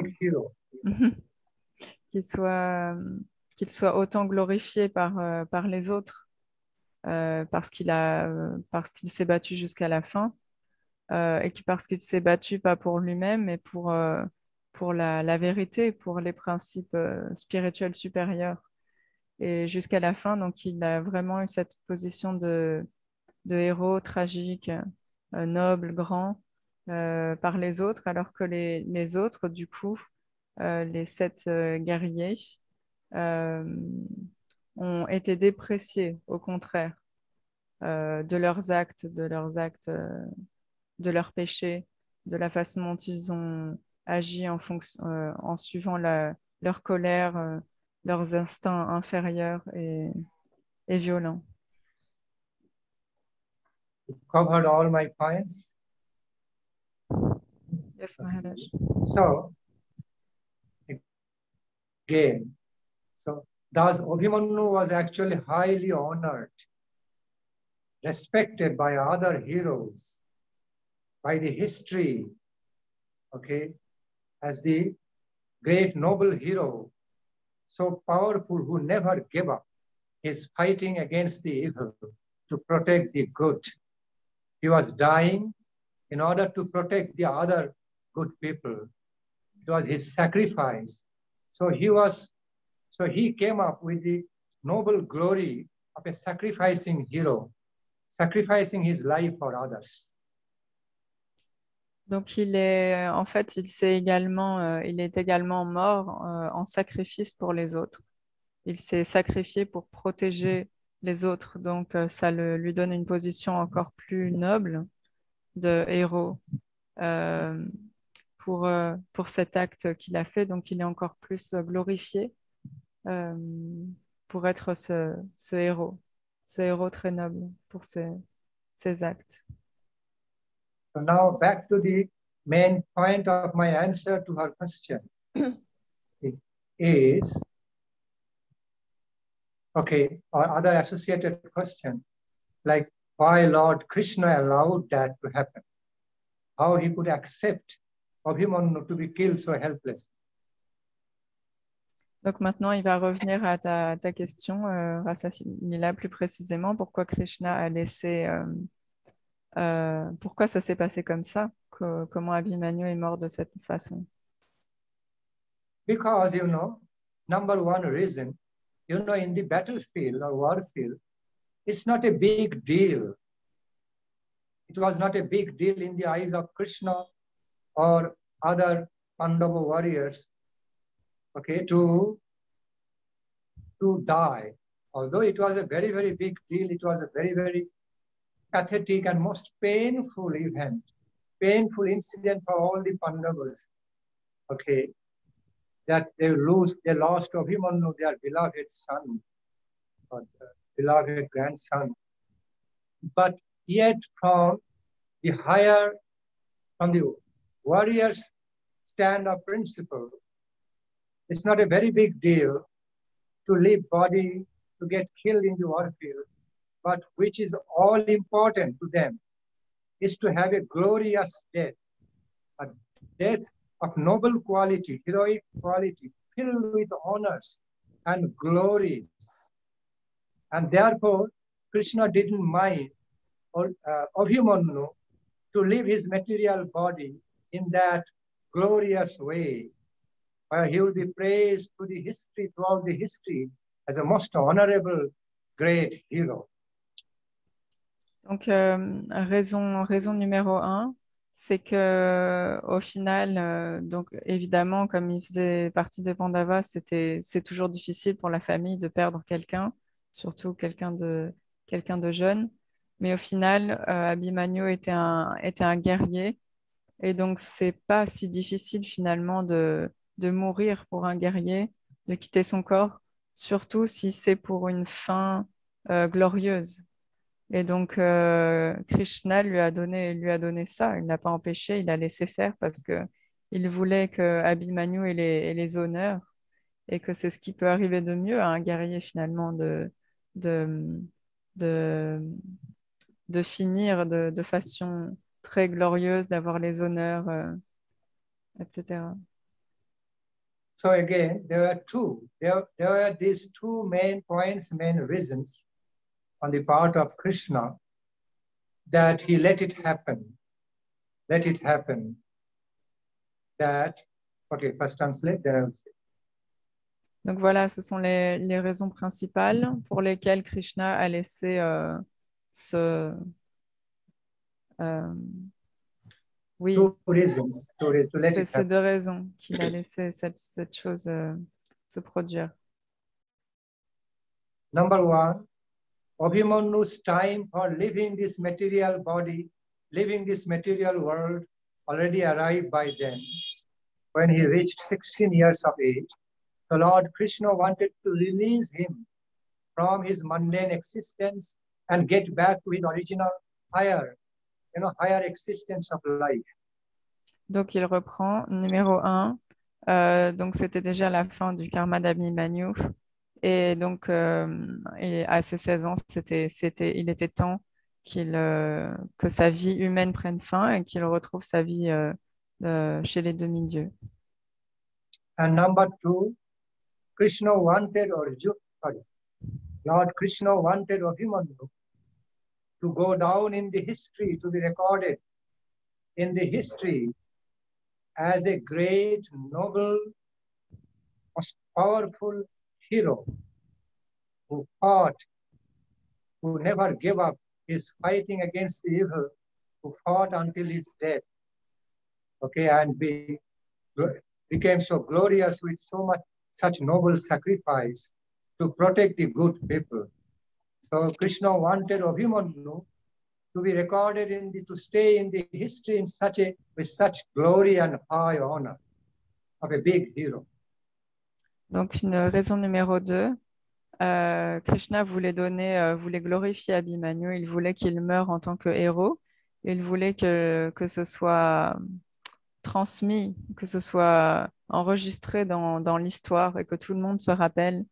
qu'il soit, qu'il soit autant glorifié par, par les autres parce qu'il a, parce qu'il s'est battu jusqu'à la fin et parce qu'il s'est battu pas pour lui-même, mais pour pour la, la, vérité, pour les principes euh, spirituels supérieurs. Et jusqu'à la fin, donc il a vraiment eu cette position de, de héros tragique euh, noble, grand euh, par les autres, alors que les, les autres, du coup, euh, les sept guerriers, ont été dépréciés, au contraire, de leurs actes, de leurs actes, de leurs péchés, de la façon dont ils ont agi en, en suivant la, leur colère, leurs instincts inférieurs et, et violents. You covered all my points. Yes, Maharaj. So, again, so thus Abhimanyu was actually highly honored, respected by other heroes, by the history, okay, as the great noble hero, so powerful who never gave up. his fighting against the evil to protect the good. He was dying in order to protect the other good people. It was his sacrifice. So he was, so he came up with the noble glory of a sacrificing hero, sacrificing his life for others. Donc il est, en fait, il s'est également, euh, il est également mort euh, en sacrifice pour les autres. Il s'est sacrifié pour protéger les autres. Donc euh, ça lui donne une position encore plus noble de héros pour, cet acte qu'il a fait. Donc il est encore plus glorifié pour être ce, héros, ce héros très noble pour ses actes. So now back to the main point of my answer to her question. It is okay, or other associated question, like why Lord Krishna allowed that to happen, how he could accept Abhimanyu to be killed so helpless? Donc maintenant, il va revenir à ta, ta question, euh, Rasa plus précisément, pourquoi Krishna a laissé, euh, euh, pourquoi ça s'est passé comme ça, que- comment Abhimanyu est mort de cette façon. Because, you know, number one reason, you know, in the battlefield or warfield, it's not a big deal. It was not a big deal in the eyes of Krishna or other Pandava warriors, okay, to, to die. Although it was a very, very big deal, it was a very, very pathetic and most painful event, painful incident for all the Pandavas, okay. That they lose, they lost of him Abhimanyu, their beloved son, or beloved grandson. But yet, from the higher, from the warrior's stand of principle, it's not a very big deal to leave body to get killed in the warfield, but which is all important to them is to have a glorious death, a death of noble quality, heroic quality, filled with honors and glories. And therefore, Krishna didn't mind or uh, Abhimanyu to leave his material body in that glorious way, where he will be praised to the history, throughout the history, as a most honorable, great hero. Donc, euh, raison, raison numéro un, c'est que au final, euh, donc évidemment, comme il faisait partie des Pandavas, c'était, c'est toujours difficile pour la famille de perdre quelqu'un, surtout quelqu'un de, quelqu'un de jeune. Mais au final, euh, Abhimanyu était un, était un guerrier, et donc c'est pas si difficile finalement de, de mourir pour un guerrier, de quitter son corps, surtout si c'est pour une fin euh, glorieuse. Et donc, euh, Krishna lui a donné, lui a donné ça. Il n'a pas empêché, il a laissé faire parce que il voulait que Abhimanyu ait les, honneurs et que c'est ce qui peut arriver de mieux à un guerrier finalement de, finir de, de façon très glorieuse, d'avoir les honneurs, euh, etc. So again, there are two. There, there are these two main points, main reasons on the part of Krishna that he let it happen. Let it happen. That, okay, first translate, then I will say. Donc voilà, ce sont les, les raisons principales pour lesquelles Krishna a laissé euh, ce, Euh, oui, c'est ces deux raisons qu'il a laissé cette, cette chose euh, se produire. Number one, Abhimannu's time for living this material body, living this material world already arrived by then. When he reached 16 years of age, the Lord Krishna wanted to release him from his mundane existence and get back to his original higher, you know, higher existence of life. Donc, il reprend numéro un. Euh, donc, c'était déjà la fin du karma d'Abhimanyu. Et donc, euh, et à ses 16 ans, c'était, c'était, il était temps qu'il, euh, que sa vie humaine prenne fin et qu'il retrouve sa vie euh, chez les demi-dieux. And number two, Krishna wanted Arjuna, sorry, Lord Krishna wanted Abhimanyu to go down in the history, to be recorded in the history as a great, noble, most powerful hero who fought, who never gave up his fighting against the evil, who fought until his death. Okay, and be, became so glorious with so much such noble sacrifice to protect the good people. So Krishna wanted Abhimanyu to be recorded in the, to stay in the history in such a with such glory and high honor of a big hero. Donc, une raison numéro deux, euh, Krishna voulait donner, euh, voulait glorifier Abhimanyu, il voulait qu'il meure en tant que héros, il voulait que, que ce soit transmis, que ce soit enregistré dans, dans l'histoire et que tout le monde se rappelle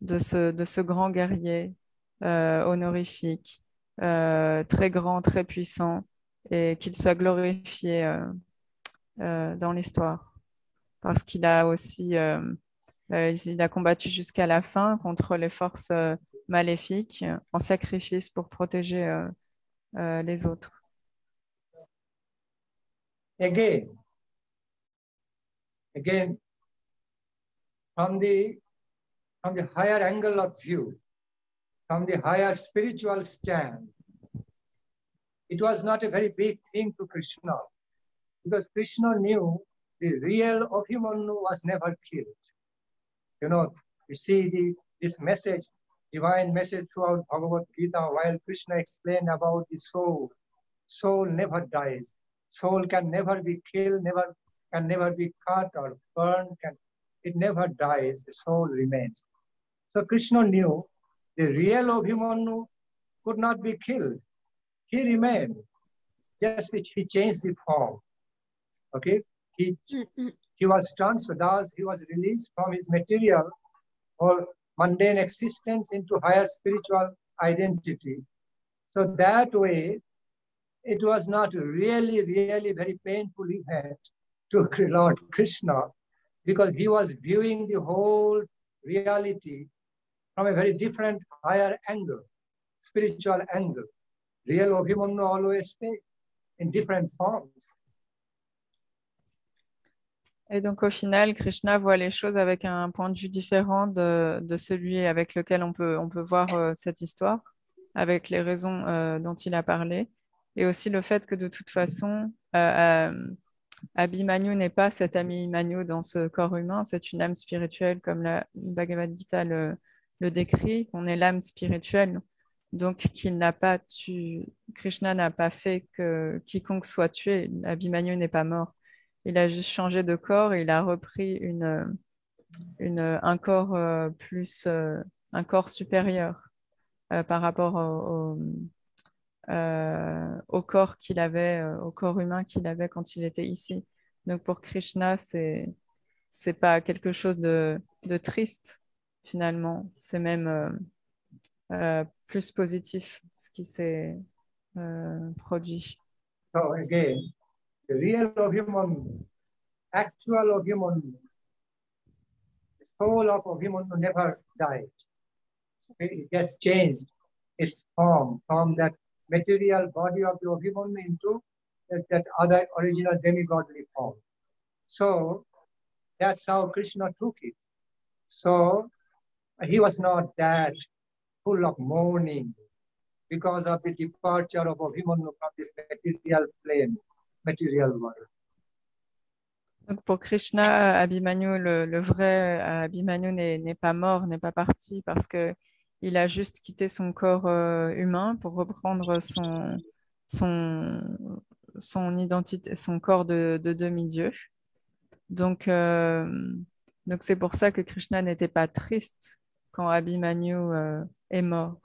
de ce, de ce grand guerrier euh, honorifique, euh, très grand, très puissant, et qu'il soit glorifié dans l'histoire. Parce qu'il a aussi il a combattu jusqu'à la fin contre les forces euh, maléfiques euh, en sacrifice pour protéger euh, euh, les autres. Again, again, from the from the higher angle of view, from the higher spiritual stand, it was not a very big thing to Krishna, because Krishna knew the real Abhimanyu was never killed. You know, you see the this message, divine message throughout Bhagavad Gita, while Krishna explained about the soul, soul never dies. Soul can never be killed, never can never be cut or burned, can it never dies, the soul remains. So Krishna knew the real Abhimanyu could not be killed. He remained. Yes, he changed the form. Okay? He Mm-mm. He was transferred as he was released from his material or mundane existence into higher spiritual identity. So that way, it was not really, really very painful event to Lord Krishna because he was viewing the whole reality from a very different, higher angle, spiritual angle. Real Abhimanyu always stay in different forms. Et donc au final, Krishna voit les choses avec un point de vue différent de, celui avec lequel on peut, voir euh, cette histoire, avec les raisons euh, dont il a parlé, et aussi le fait que de toute façon, euh, Abhimanyu n'est pas cet Abhimanyu dans ce corps humain, c'est une âme spirituelle comme la Bhagavad Gita le, décrit, on est l'âme spirituelle, donc Krishna n'a pas fait que quiconque soit tué, Abhimanyu n'est pas mort. Il a juste changé de corps et il a repris une, une, un corps euh, plus, euh, un corps supérieur euh, par rapport au, euh, corps qu'il avait, euh, au corps humain qu'il avait quand il était ici. Donc pour Krishna, c'est c'est pas quelque chose de, de triste finalement, c'est même euh, euh, plus positif ce qui s'est euh, produit. So again, the real Abhimanyu, actual Abhimanyu, the soul of Abhimanyu never dies. It just changed its form from that material body of the Abhimanyu into that, that other original demigodly form. So that's how Krishna took it. So he was not that full of mourning. because of the departure of Abhimanyu from this material plane, material world. Donc pour Krishna, Abhimanyu, le, le vrai euh, Abhimanyu n'est n'est pas mort, n'est pas parti parce que il a juste quitté son corps euh, humain pour reprendre son, son, son identité, son corps de, de demi-dieu. Donc euh, donc c'est pour ça que Krishna n'était pas triste quand Abhimanyu euh, est mort.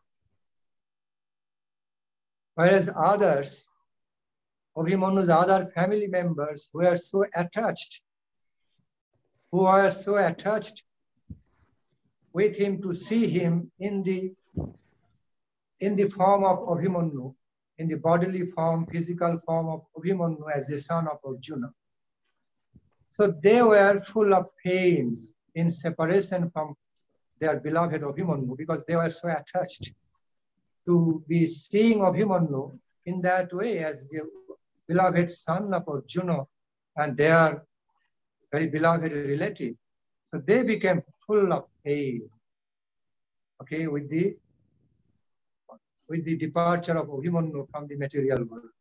Whereas others, Abhimanyu's other family members who are so attached, who are so attached with him to see him in the in the form of Abhimanyu, in the bodily form, physical form of Abhimanyu as the son of Arjuna. So they were full of pains in separation from their beloved Abhimanyu because they were so attached to be seeing Abhimanyu in that way as the beloved son of Arjuna and their very beloved relative. So they became full of pain, okay, with the with the departure of Abhimanyu from the material world.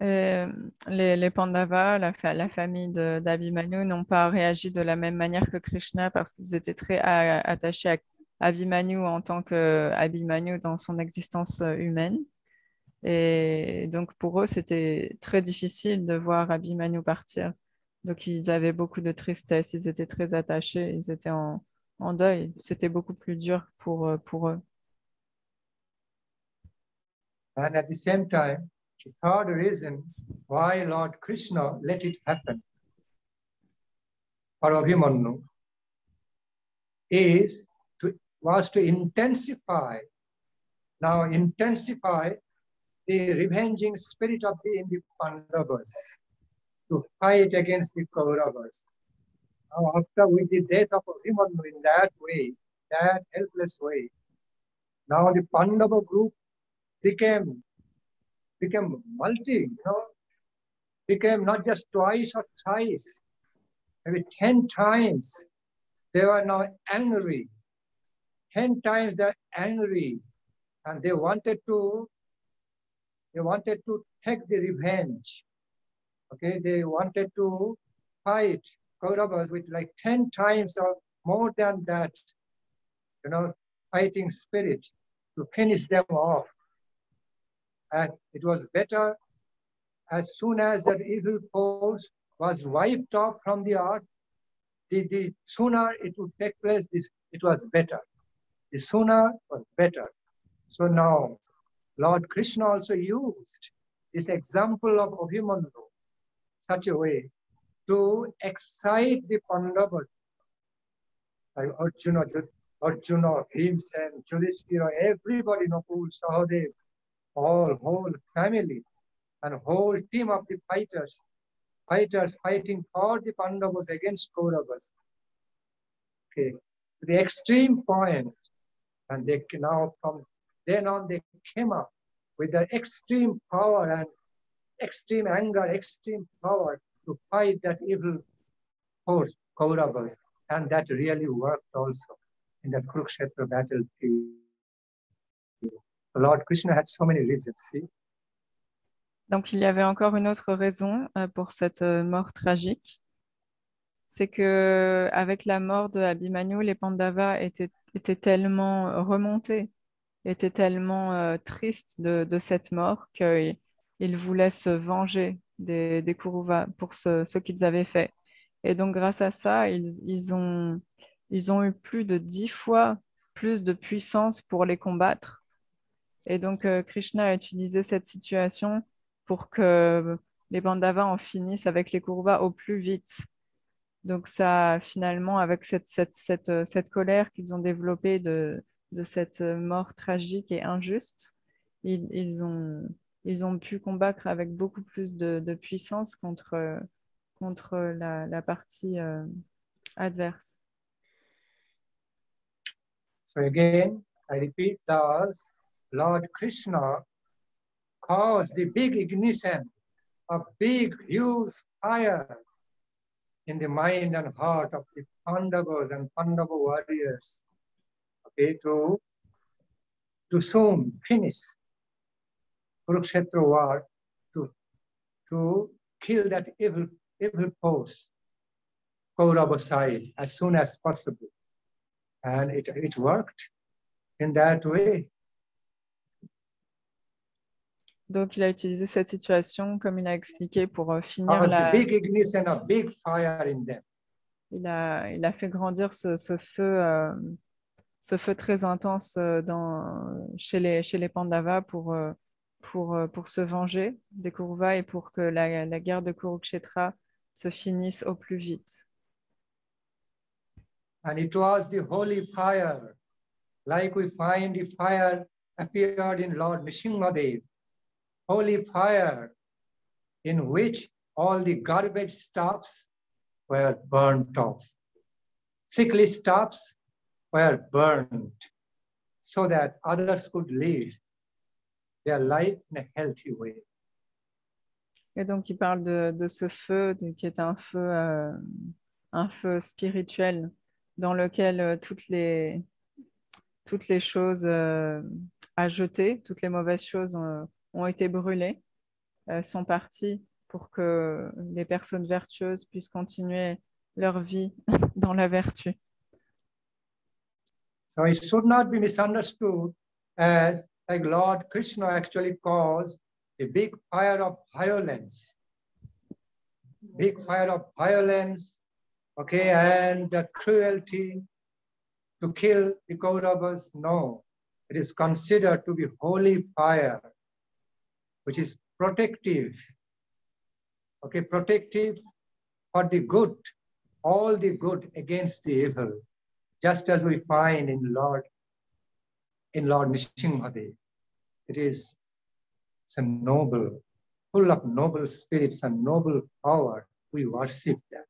Et les, les Pandavas, la, la famille d'Abhimanyu, n'ont pas réagi de la même manière que Krishna parce qu'ils étaient très attachés à Abhimanyu en tant qu'Abhimanyu dans son existence euh, humaine. Et donc pour eux, c'était très difficile de voir Abhimanyu partir. Donc ils avaient beaucoup de tristesse, ils étaient très attachés, ils étaient en, en deuil. C'était beaucoup plus dur pour, euh, pour eux. And at the same time, the third reason why Lord Krishna let it happen for Abhimanyu is to was to intensify, now intensify the revenging spirit of the, Pandavas to fight against the Kauravas. Now, after with the death of Abhimanyu in that way, that helpless way, now the Pandava group became became multi, you know, became not just twice or thrice, maybe ten times. They were now angry. Ten times they're angry, and they wanted to. They wanted to take the revenge. Okay, they wanted to fight Kauravas with like ten times or more than that, you know, fighting spirit to finish them off. And it was better as soon as that evil force was wiped off from the earth, the, the sooner it would take place, this, it was better. The sooner was better. So now, Lord Krishna also used this example of Abhimanyu such a way to excite the Pandavas. Like Arjuna, Arjuna, Bhimsen, Yudhishthira, everybody, Nakul, Sahadev, all whole family and whole team of the fighters, fighters fighting for the Pandavas against Kauravas. Okay, to the extreme point, and they can now from then on they came up with their extreme power and extreme anger, extreme power to fight that evil force, and that really worked also in that Krishna had so many reasons. See, Donc, il y avait encore une autre raison euh, pour cette euh, mort tragique. C'est que avec la mort de Abhimanyu, les Pandavas étaient, étaient tellement remontés, étaient tellement euh, tristes de, cette mort qu'ils ils voulaient se venger des, des Kauravas pour ce, qu'ils avaient fait. Et donc, grâce à ça, ils, ont, ils ont eu plus de dix fois plus de puissance pour les combattre. Et donc, euh, Krishna a utilisé cette situation pour que les Pandavas en finissent avec les Kauravas au plus vite. Donc ça, finalement, avec cette, cette, cette, euh, cette colère qu'ils ont développée de cette mort tragique et injuste, ils, ils ont, ils ont pu combattre avec beaucoup plus de, de puissance contre, contre la, la partie euh, adverse. So again, I repeat thus, Lord Krishna caused the big ignition of big, huge fire in the mind and heart of the Pandavas and Pandava warriors. Okay, to, to soon finish Kurukshetra war to, to kill that evil, evil force, Kaurava side, as soon as possible. And it, it worked in that way. Donc, il a utilisé cette situation, comme il a expliqué, pour euh, finir la... a big ignition, a big fire in them. Il a, il a fait grandir ce, ce feu, euh, ce feu très intense euh, dans, chez, les, chez les Pandavas pour, euh, pour, euh, pour se venger des Kauruvas et pour que la, la guerre de Kurukshetra se finisse au plus vite. And it was the holy fire, like we find the fire appeared in Lord Nishingadev, holy fire in which all the garbage stuffs were burnt off. Sickly stuffs were burned so that others could live their life in a healthy way. Et donc, il parle de, ce feu qui est un feu, euh, un feu spirituel dans lequel euh, toutes les, toutes les choses euh, à jeter, toutes les mauvaises choses ont, ont été brûlées, euh, sont parties pour que les personnes vertueuses puissent continuer leur vie dans la vertu. So it should not be misunderstood as like Lord Krishna actually calls the big fire of violence. Big fire of violence, okay, and the cruelty to kill the Kauravas. No, it is considered to be holy fire, which is protective. Okay, protective for the good, all the good against the evil just as we find in Lord in Lord Nishimhadev. It is it's a noble, full of noble spirits and noble power. We worship that.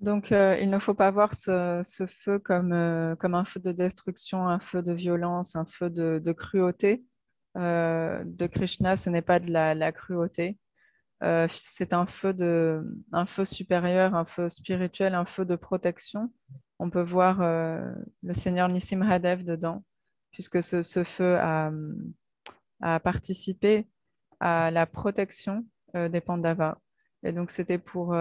Donc, euh, il ne faut pas voir ce, ce feu comme, euh, comme un feu de destruction, un feu de violence, un feu de, de cruauté. Euh, de Krishna, ce n'est pas de la, la cruauté. Euh, c'est un feu, de, un feu supérieur, un feu spirituel, un feu de protection. On peut voir euh, le Seigneur Nissimhadev dedans, puisque ce, feu a, participé à la protection euh, des Pandavas. Et donc, c'était pour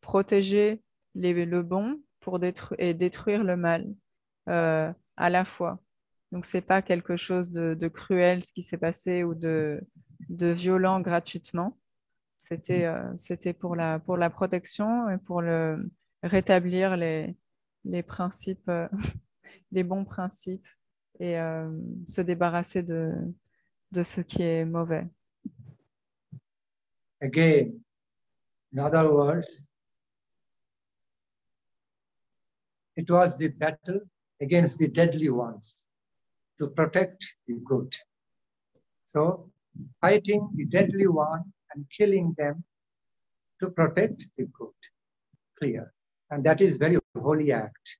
protéger les- le bon pour et détruire le mal à la fois. Donc, c'est pas quelque chose de, cruel ce qui s'est passé ou de violent gratuitement. C'était euh, c'était pour la, pour la protection et pour le, rétablir les, les principes, euh, les bons principes et euh, se débarrasser de, de ce qui est mauvais. Again, in other words, it was the battle against the deadly ones to protect the good. So, fighting the deadly one and killing them to protect the good. Clear. And that is very holy act,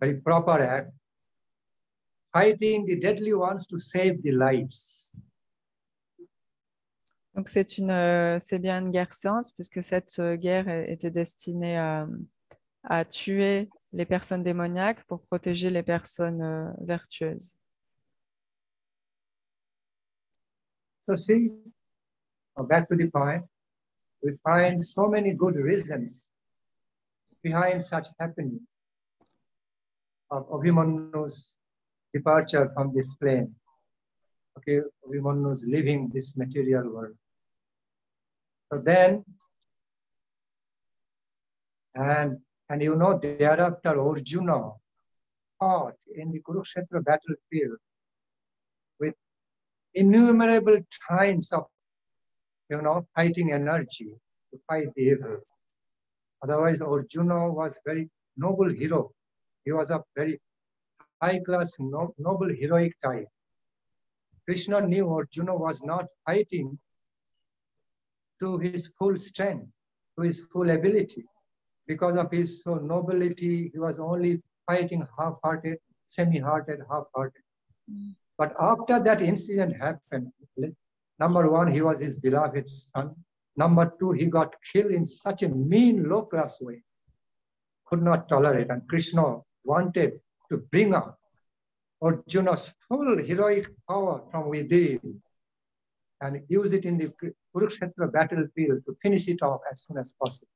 very proper act. Fighting the deadly ones to save the lives. Donc c'est une, euh, c'est bien une guerre sainte puisque cette euh, guerre était destinée à, à tuer les personnes démoniaques pour protéger les personnes euh, vertueuses. So see, back to the point, we find so many good reasons behind such happening of Abhimannu's departure from this plane. Okay, Abhimannu's leaving this material world. So then, and and you know, thereafter Arjuna fought in the Kurukshetra battlefield with innumerable kinds of you know fighting energy to fight the evil. Otherwise, Arjuna was very noble hero. He was a very high class, no, noble heroic type. Krishna knew Arjuna was not fighting to his full strength, to his full ability. Because of his so nobility, he was only fighting half-hearted, semi-hearted, half-hearted. Hmm. But after that incident happened, number one, he was his beloved son. Number two, he got killed in such a mean, low-class way. Could not tolerate. And Krishna wanted to bring up Arjuna's full heroic power from within and use it in the Kurukshetra battlefield to finish it off as soon as possible.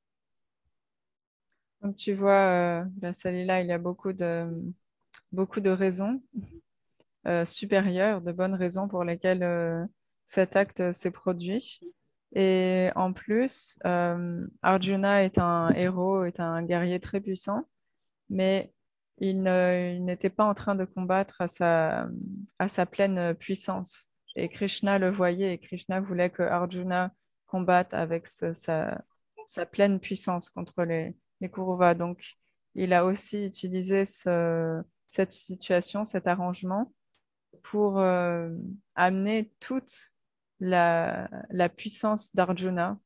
Donc tu vois, euh, la Salila, il y a beaucoup de, beaucoup de raisons euh, supérieures, de bonnes raisons pour lesquelles euh, cet acte s'est produit. Et en plus, euh, Arjuna est un héros, est un guerrier très puissant, mais il n'était pas en train de combattre à sa, pleine puissance. Et Krishna le voyait et Krishna voulait que Arjuna combatte avec sa, pleine puissance contre les, les Kuruvas. Donc, il a aussi utilisé ce, cette situation, cet arrangement pour euh, amener toute la, puissance d'Arjuna,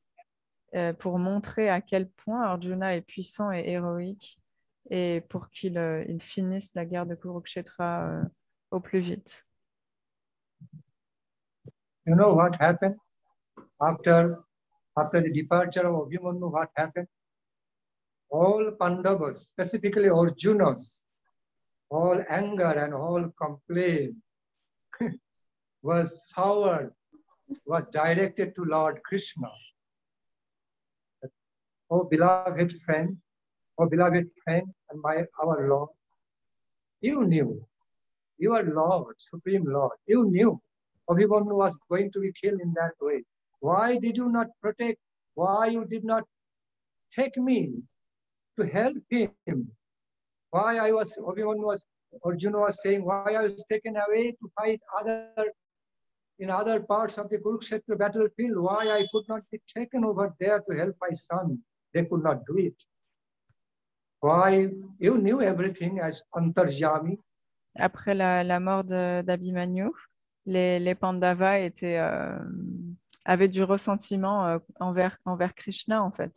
euh, pour montrer à quel point Arjuna est puissant et héroïque et pour qu'il euh, il finisse la guerre de Kurukshetra euh, au plus vite. You know what happened after after the departure of Abhimanyu? What happened? All Pandavas, specifically Arjunas, all anger and all complaint was soured, was directed to Lord Krishna. Oh, beloved friend, oh, beloved friend, and my our Lord, you knew, you are Lord, Supreme Lord, you knew Abhimanyu was going to be killed in that way. Why did you not protect? Why you did not take me to help him? Why I was, Abhimanyu was, Arjuna was saying, why I was taken away to fight other in other parts of the Kurukshetra battlefield, why I could not be taken over there to help my son? They could not do it. Why you knew everything as Antarjami. Après la, la mort d'Abhimanyu, les, les Pandavas étaient, euh, avaient du ressentiment euh, envers, envers Krishna, en fait.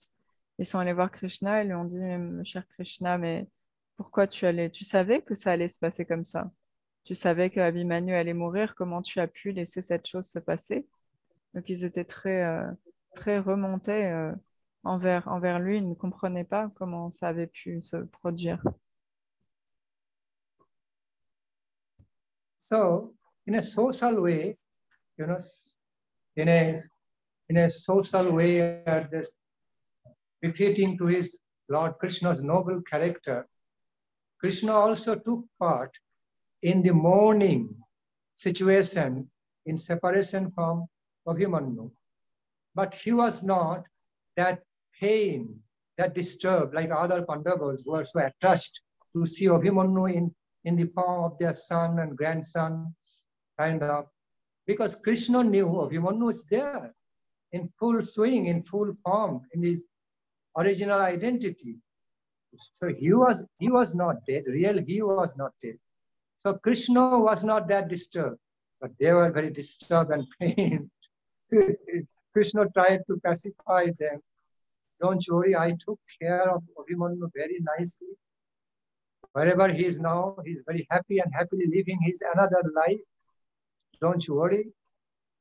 Ils sont allés voir Krishna et lui ont dit, cher Krishna, mais pourquoi tu allais, tu savais que ça allait se passer comme ça? Tu savais que Abhimanyu allait mourir, comment tu as pu laisser cette chose se passer? Donc ils étaient très, euh, très remontés envers, envers lui, ils ne comprenaient pas comment ça avait pu se produire. So, in a social way, you know, in a in a social way, uh, befitting to his Lord Krishna's noble character, Krishna also took part in the mourning situation in separation from Abhimanyu. But he was not that pain, that disturbed, like other Pandavas were so attached to see Abhimanyu in, in the form of their son and grandson, kind of, because Krishna knew Abhimanyu is there in full swing, in full form, in his original identity. So he was he was not dead. Real he was not dead. So Krishna was not that disturbed, but they were very disturbed and pained. Krishna tried to pacify them. Don't worry, I took care of Abhimanyu very nicely. Wherever he is now, he's very happy and happily living his another life. Don't worry.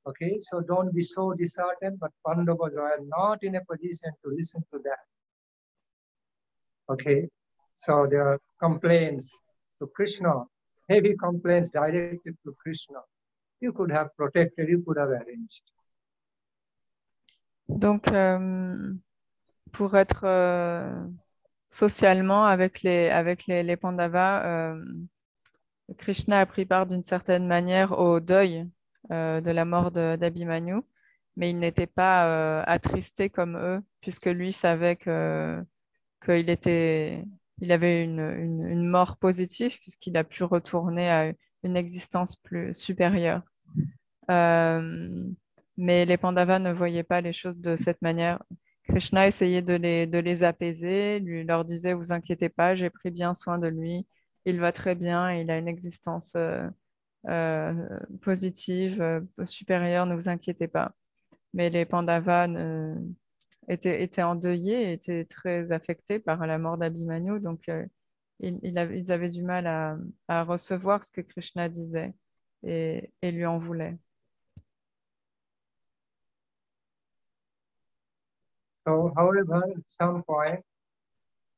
Okay, so don't be so disheartened, but Pandavas are not in a position to listen to that. Okay, so there are complaints to Krishna, heavy complaints directed to Krishna. You could have protected, you could have arranged. Donc, euh, pour être euh, socialement avec les, avec les, les Pandavas, euh, Krishna a pris part d'une certaine manière au deuil de la mort d'Abhimanyu, mais il n'était pas attristé comme eux, puisque lui savait que qu'il était, il avait une, une, mort positive, puisqu'il a pu retourner à une existence plus supérieure. Euh, mais les Pandavas ne voyaient pas les choses de cette manière. Krishna essayait de les, de les apaiser, lui leur disait Vous inquiétez pas, j'ai pris bien soin de lui, il va très bien, il a une existence euh, euh, positive, supérieure, ne vous inquiétez pas. Mais les Pandavas ne, étaient, étaient endeuillés, étaient très affectés par la mort d'Abhimanyu, donc euh, ils, ils, avaient du mal à, à, recevoir ce que Krishna disait et, et lui en voulaient. So, however, at some point,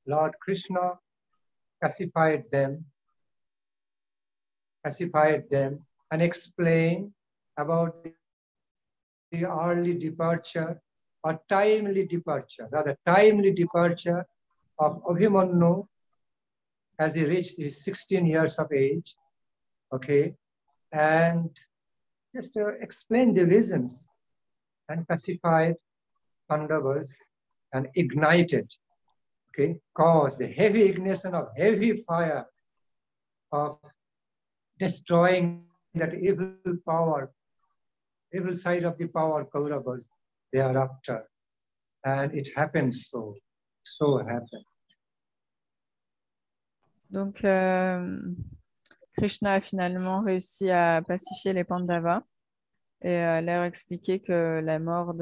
Lord Krishna pacified them pacified them, and explained about the early departure or timely departure, rather timely departure of Abhimanyu as he reached his 16 years of age, okay, and just uh, to explain the reasons and pacified Pandavas and ignited, okay, caused the heavy ignition of heavy fire of destroying that evil power, evil side of the power Kauravas thereafter. And it happened so. So happened. Donc, euh, Krishna a finalement réussi à pacifier les Pandavas et à leur expliquer que la mort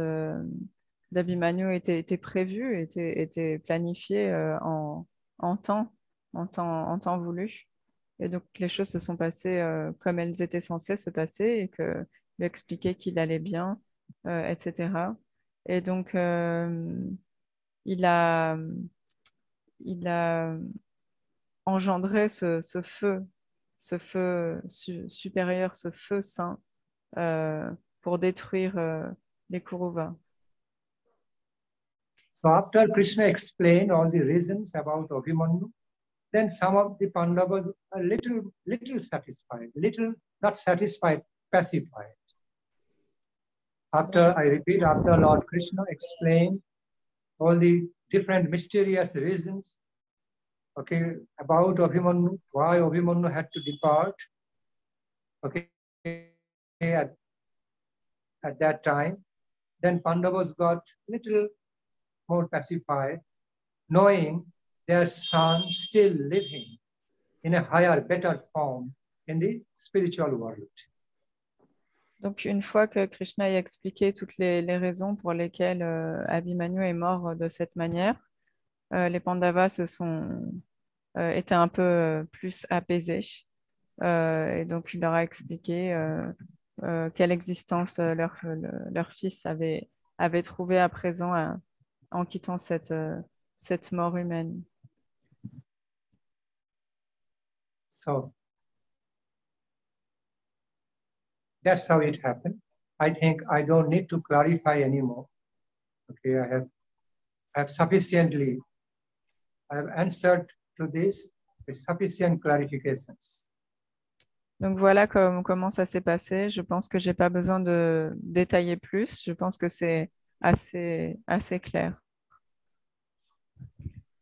d'Abhimanyu était, prévue, était, planifiée euh, en, temps, en, temps, en temps voulu. Et donc, les choses se sont passées euh, comme elles étaient censées se passer et que lui expliquer qu'il allait bien, euh, etc. Et donc, il a, il a engendré ce, feu, ce feu su supérieur, ce feu saint euh, pour détruire euh, les Kuruvas. So after Krishna explained all the reasons about Abhimanyu, then some of the Pandavas are little, little satisfied, little not satisfied, pacified. After, I repeat, after Lord Krishna explained all the different mysterious reasons, okay, about Abhimanyu, why Abhimanyu had to depart, okay, at, at that time, then Pandavas got little more pacified, knowing their son still living in a higher, better form in the spiritual world. Donc, une fois que Krishna a expliqué toutes les, raisons pour lesquelles euh, Abhimanyu est mort de cette manière, euh, les Pandavas se sont, euh, étaient un peu euh, plus apaisés. Euh, et donc, il leur a expliqué euh, euh, quelle existence euh, leur, le, leur fils avait, avait trouvé à présent en quittant cette, euh, cette mort humaine. That's how it happened. I think I don't need to clarify anymore. Okay, I have, I have sufficiently, I have answered to this with sufficient clarifications. Donc voilà comme, comment ça s'est passé. Je pense que j'ai pas besoin de détailler plus. Je pense que c'est assez, assez clair.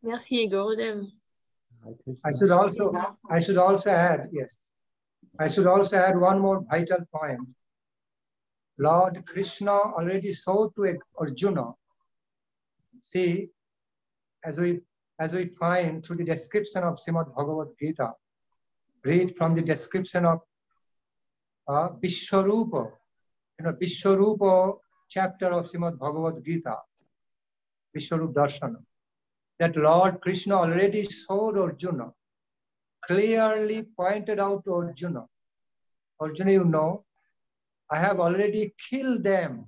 Merci, Gurudev. I should also, I should also add, yes, I should also add one more vital point. Lord Krishna already saw to Arjuna. See, as we as we find through the description of Srimad Bhagavad Gita, read from the description of uh, Vishwarupa, you know, Vishwarupa chapter of Srimad Bhagavad Gita, Vishwarup Darshana, that Lord Krishna already showed Arjuna, clearly pointed out to Arjuna. Arjuna, you know, I have already killed them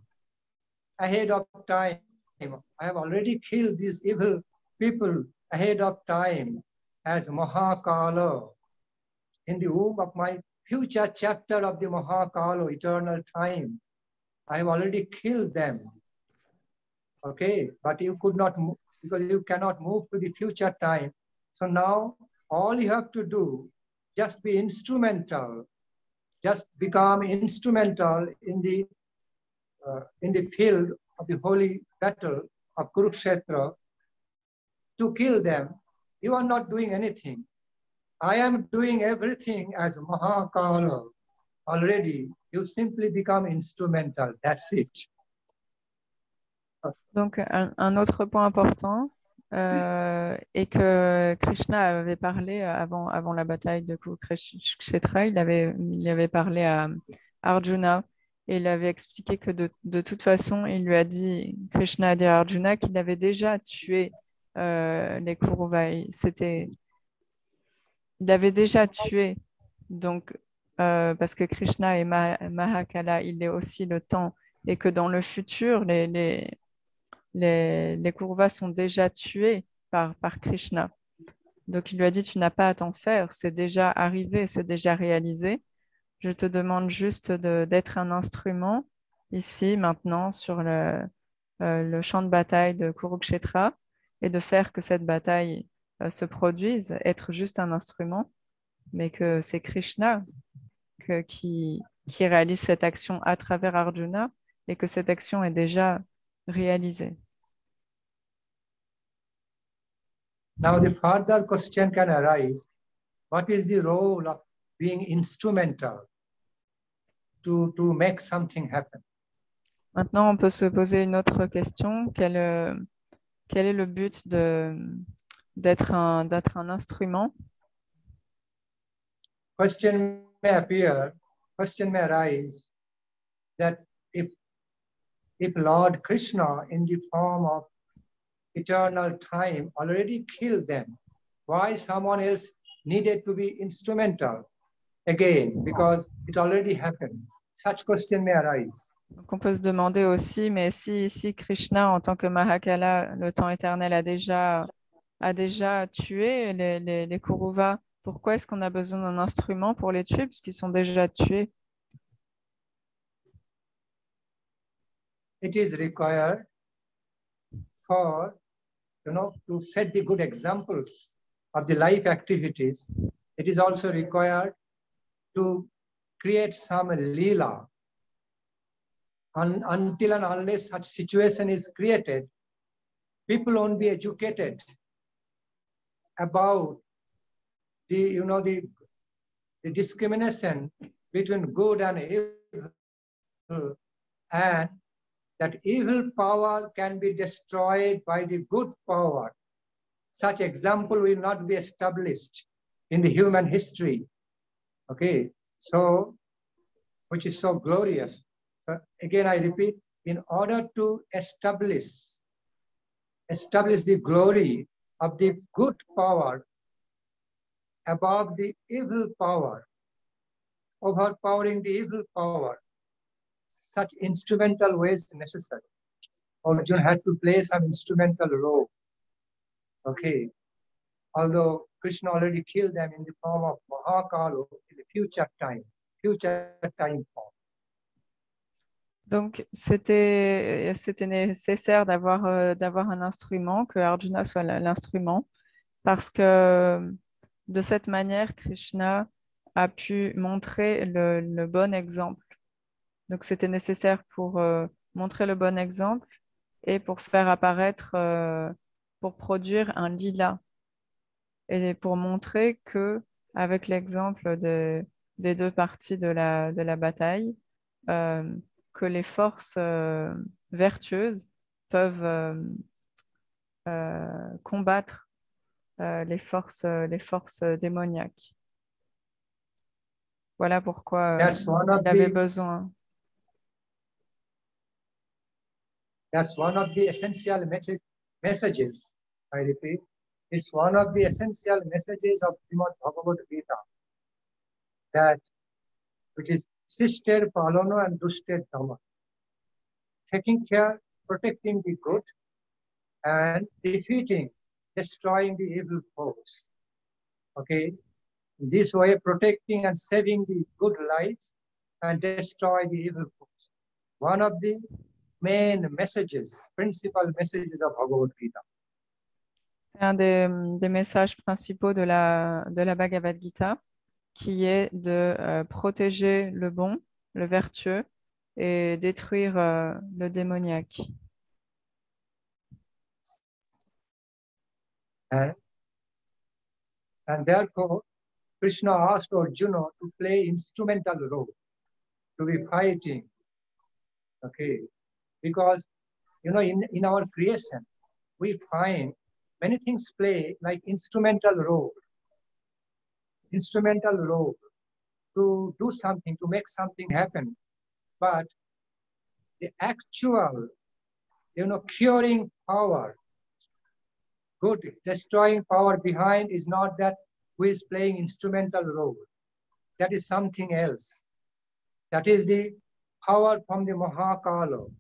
ahead of time. I have already killed these evil people ahead of time as Mahakala. In the womb of my future chapter of the Mahakala, eternal time, I have already killed them. Okay, but you could not move because you cannot move to the future time. So now all you have to do, just be instrumental, just become instrumental in the uh, in the field of the holy battle of Kurukshetra to kill them. You are not doing anything. I am doing everything as Mahakala already. You simply become instrumental. That's it. Donc, un, un autre point important euh, est que Krishna avait parlé avant, avant la bataille de Kurukshetra, il avait, il avait parlé à Arjuna et il avait expliqué que de, de toute façon, il lui a dit, Krishna a dit à Arjuna qu'il avait déjà tué euh, les Kuruvas. C'était, il avait déjà tué, donc euh, parce que Krishna est Mahakala, il est aussi le temps, et que dans le futur, les, les, les Kuruvas sont déjà tués par, par Krishna. Donc il lui a dit, tu n'as pas à t'en faire, c'est déjà arrivé, c'est déjà réalisé. Je te demande juste d'être un instrument ici, maintenant, sur le, euh, le champ de bataille de Kurukshetra et de faire que cette bataille euh, se produise, être juste un instrument, mais que c'est Krishna qui, qui réalise cette action à travers Arjuna et que cette action est déjà réalisée. Now the further question can arise, what is the role of being instrumental to, to make something happen? Maintenant, on peut se poser une autre question. Quel, euh, quel est le but d'être un, un instrument? Question may appear, question may arise that if, if Lord Krishna in the form of eternal time already killed them, why someone else needed to be instrumental again? Because it already happened? Such question may arise. Donc on peut se demander aussi, mais si, si Krishna, en tant que Mahakala, le temps éternel, a déjà, a déjà tué les, les, les Kuruvas, pourquoi est-ce qu'on a besoin d'un instrument pour les tuer puisqu'ils sont déjà tués? It is required for, you know, to set the good examples of the life activities. It is also required to create some lila Un, until and unless such situation is created, people won't be educated about the, you know, the, the discrimination between good and evil, and that evil power can be destroyed by the good power. Such example will not be established in the human history. Okay, so, which is so glorious. So again, I repeat, in order to establish, establish the glory of the good power above the evil power, overpowering the evil power, such instrumental ways necessary. Arjuna had to play some instrumental role. Okay. Although Krishna already killed them in the form of Mahakalo in the future time, future time form. Donc, c'était nécessaire d'avoir euh, un instrument, que Arjuna soit l'instrument, parce que de cette manière, Krishna a pu montrer le, le bon exemple. Donc, c'était nécessaire pour euh, montrer le bon exemple et pour faire apparaître, euh, pour produire un lila. Et pour montrer que, avec l'exemple de, des deux parties de la, de la bataille, euh, que les forces euh, vertueuses peuvent euh, combattre les forces, les forces démoniaques. Voilà pourquoi il avait besoin. That's one of the essential messages, I repeat. It's one of the essential messages of Srimad Bhagavad Gita. That, which is sister Palano and Dushter Dhamma. Taking care, protecting the good, and defeating, destroying the evil force. Okay? this way, protecting and saving the good lives and destroy the evil force. One of the main messages, principal messages of Bhagavad Gita. C'est un des, des, messages principaux de la, de la Bhagavad Gita. qui est de euh, protéger le bon, le vertueux, et détruire euh, le démoniaque. And, and therefore, Krishna asked Arjuna to play instrumental role, to be fighting. Okay, because you know, in, in our creation, we find many things play like instrumental role instrumental role to do something, to make something happen. But the actual, you know, curing power, good destroying power behind is not that who is playing instrumental role. That is something else. That is the power from the Mahakala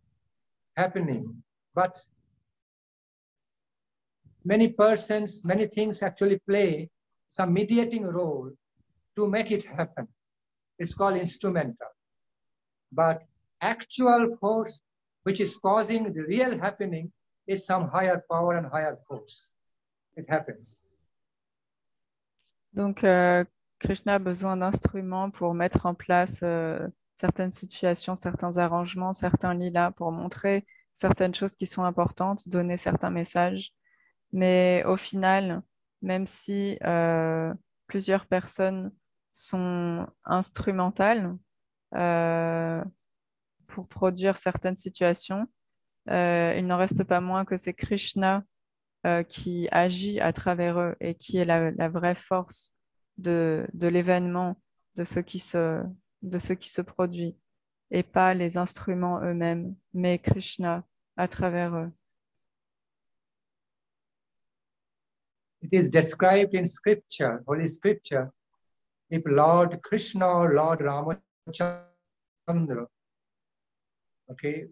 happening. But many persons, many things actually play some mediating role to make it happen. It's called instrumental. But actual force, which is causing the real happening, is some higher power and higher force. It happens. Donc, euh, Krishna a besoin d'instruments pour mettre en place euh, certaines situations, certains arrangements, certains lilas, pour montrer certaines choses qui sont importantes, donner certains messages. Mais au final, même si euh, plusieurs personnes sont instrumentales euh, pour produire certaines situations, euh, il n'en reste pas moins que c'est Krishna qui agit à travers eux et qui est la, la vraie force de, de l'événement, de ce qui se, de ce qui se produit, et pas les instruments eux-mêmes, mais Krishna à travers eux. It is described in scripture, Holy Scripture, if Lord Krishna or Lord Ramachandra, okay,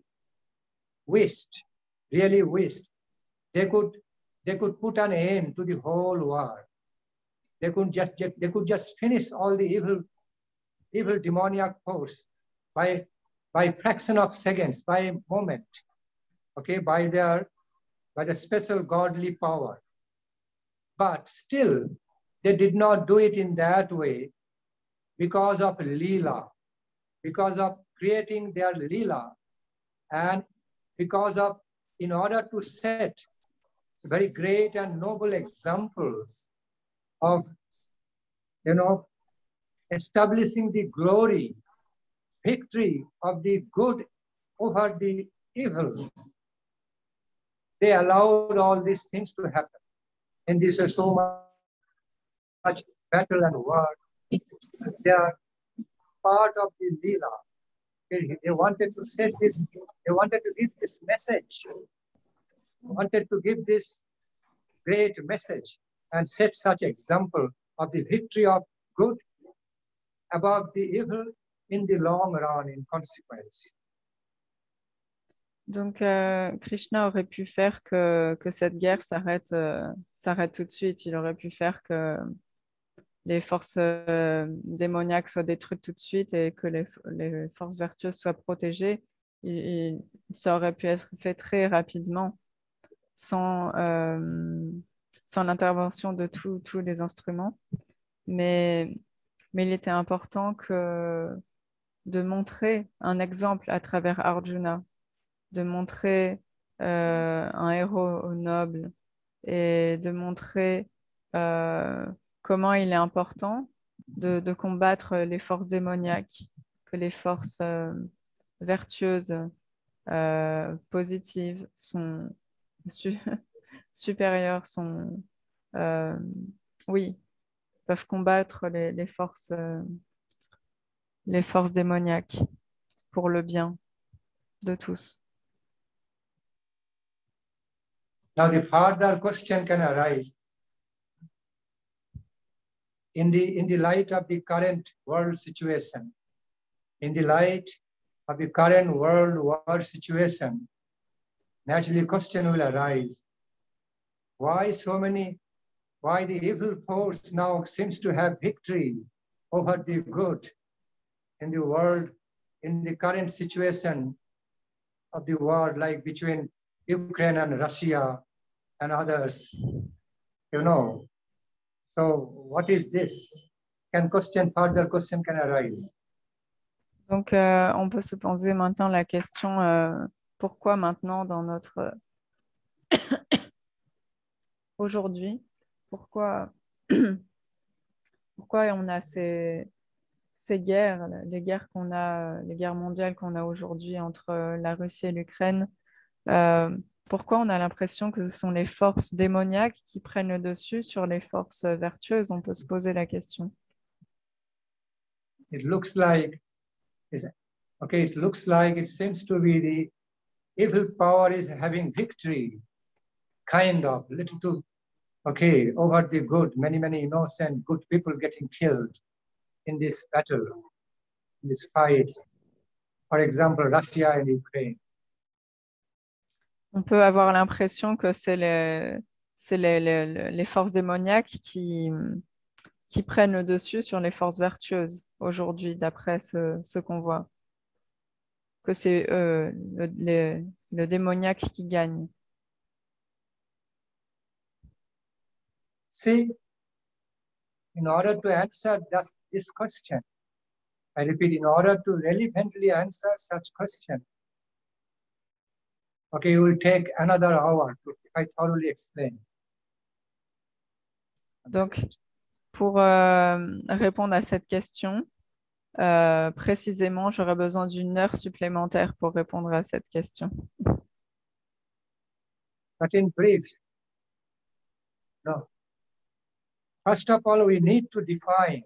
wished, really wished, they could they could put an end to the whole war. They could just they could just finish all the evil evil demoniac force by by fraction of seconds, by moment, okay, by their by the special godly power. But still, they did not do it in that way because of Leela, because of creating their Leela, and because of, in order to set very great and noble examples of, you know, establishing the glory, victory of the good over the evil. They allowed all these things to happen. And this is so much battle and war. They are part of the Leela. They, they wanted to set this, they wanted to give this message, wanted to give this great message and set such example of the victory of good above the evil in the long run in consequence. Donc, euh, Krishna aurait pu faire que, que cette guerre s'arrête euh, s'arrête tout de suite. Il aurait pu faire que les forces euh, démoniaques soient détruites tout de suite et que les, les forces vertueuses soient protégées. Ça aurait pu être fait très rapidement sans, sans l'intervention de tous les instruments. Mais, mais il était important de montrer un exemple à travers Arjuna, de montrer euh, un héros noble et de montrer euh, comment il est important de, combattre les forces démoniaques, que les forces euh, vertueuses, positives sont su- supérieures, sont, oui, peuvent combattre les, forces, euh, les forces démoniaques pour le bien de tous. Now, the further question can arise in the, in the light of the current world situation, in the light of the current world war situation, naturally question will arise. Why so many, why the evil force now seems to have victory over the good in the world, in the current situation of the world, like between Ukraine and Russia and others, you know. So what is this? Can question, further question can arise. Donc, euh, on peut se poser maintenant la question, euh, pourquoi maintenant dans notre... Aujourd'hui, pourquoi... pourquoi on a ces, ces guerres, les guerres qu'on a, les guerres mondiales qu'on a aujourd'hui entre euh, la Russie et l'Ukraine, euh, pourquoi on a l'impression que ce sont les forces démoniaques qui prennent le dessus sur les forces euh, vertueuses? On peut se poser la question. It looks like, okay, it looks like it seems to be the evil power is having victory, kind of, little too, okay, over the good, many, many innocent good people getting killed in this battle, in this fight. For example, Russia and Ukraine. On peut avoir l'impression que c'est c'est les, les, forces démoniaques qui, qui prennent le dessus sur les forces vertueuses aujourd'hui, d'après ce, ce qu'on voit. Que c'est euh, le, le, le démoniaque qui gagne. See, in order to answer this, this question, I repeat, in order to relevantly answer such question, okay, it will take another hour to I thoroughly explain. Donc, pour euh, répondre à cette question, euh, précisément, j'aurais besoin d'une heure supplémentaire pour répondre à cette question. But in brief, no. First of all, we need to define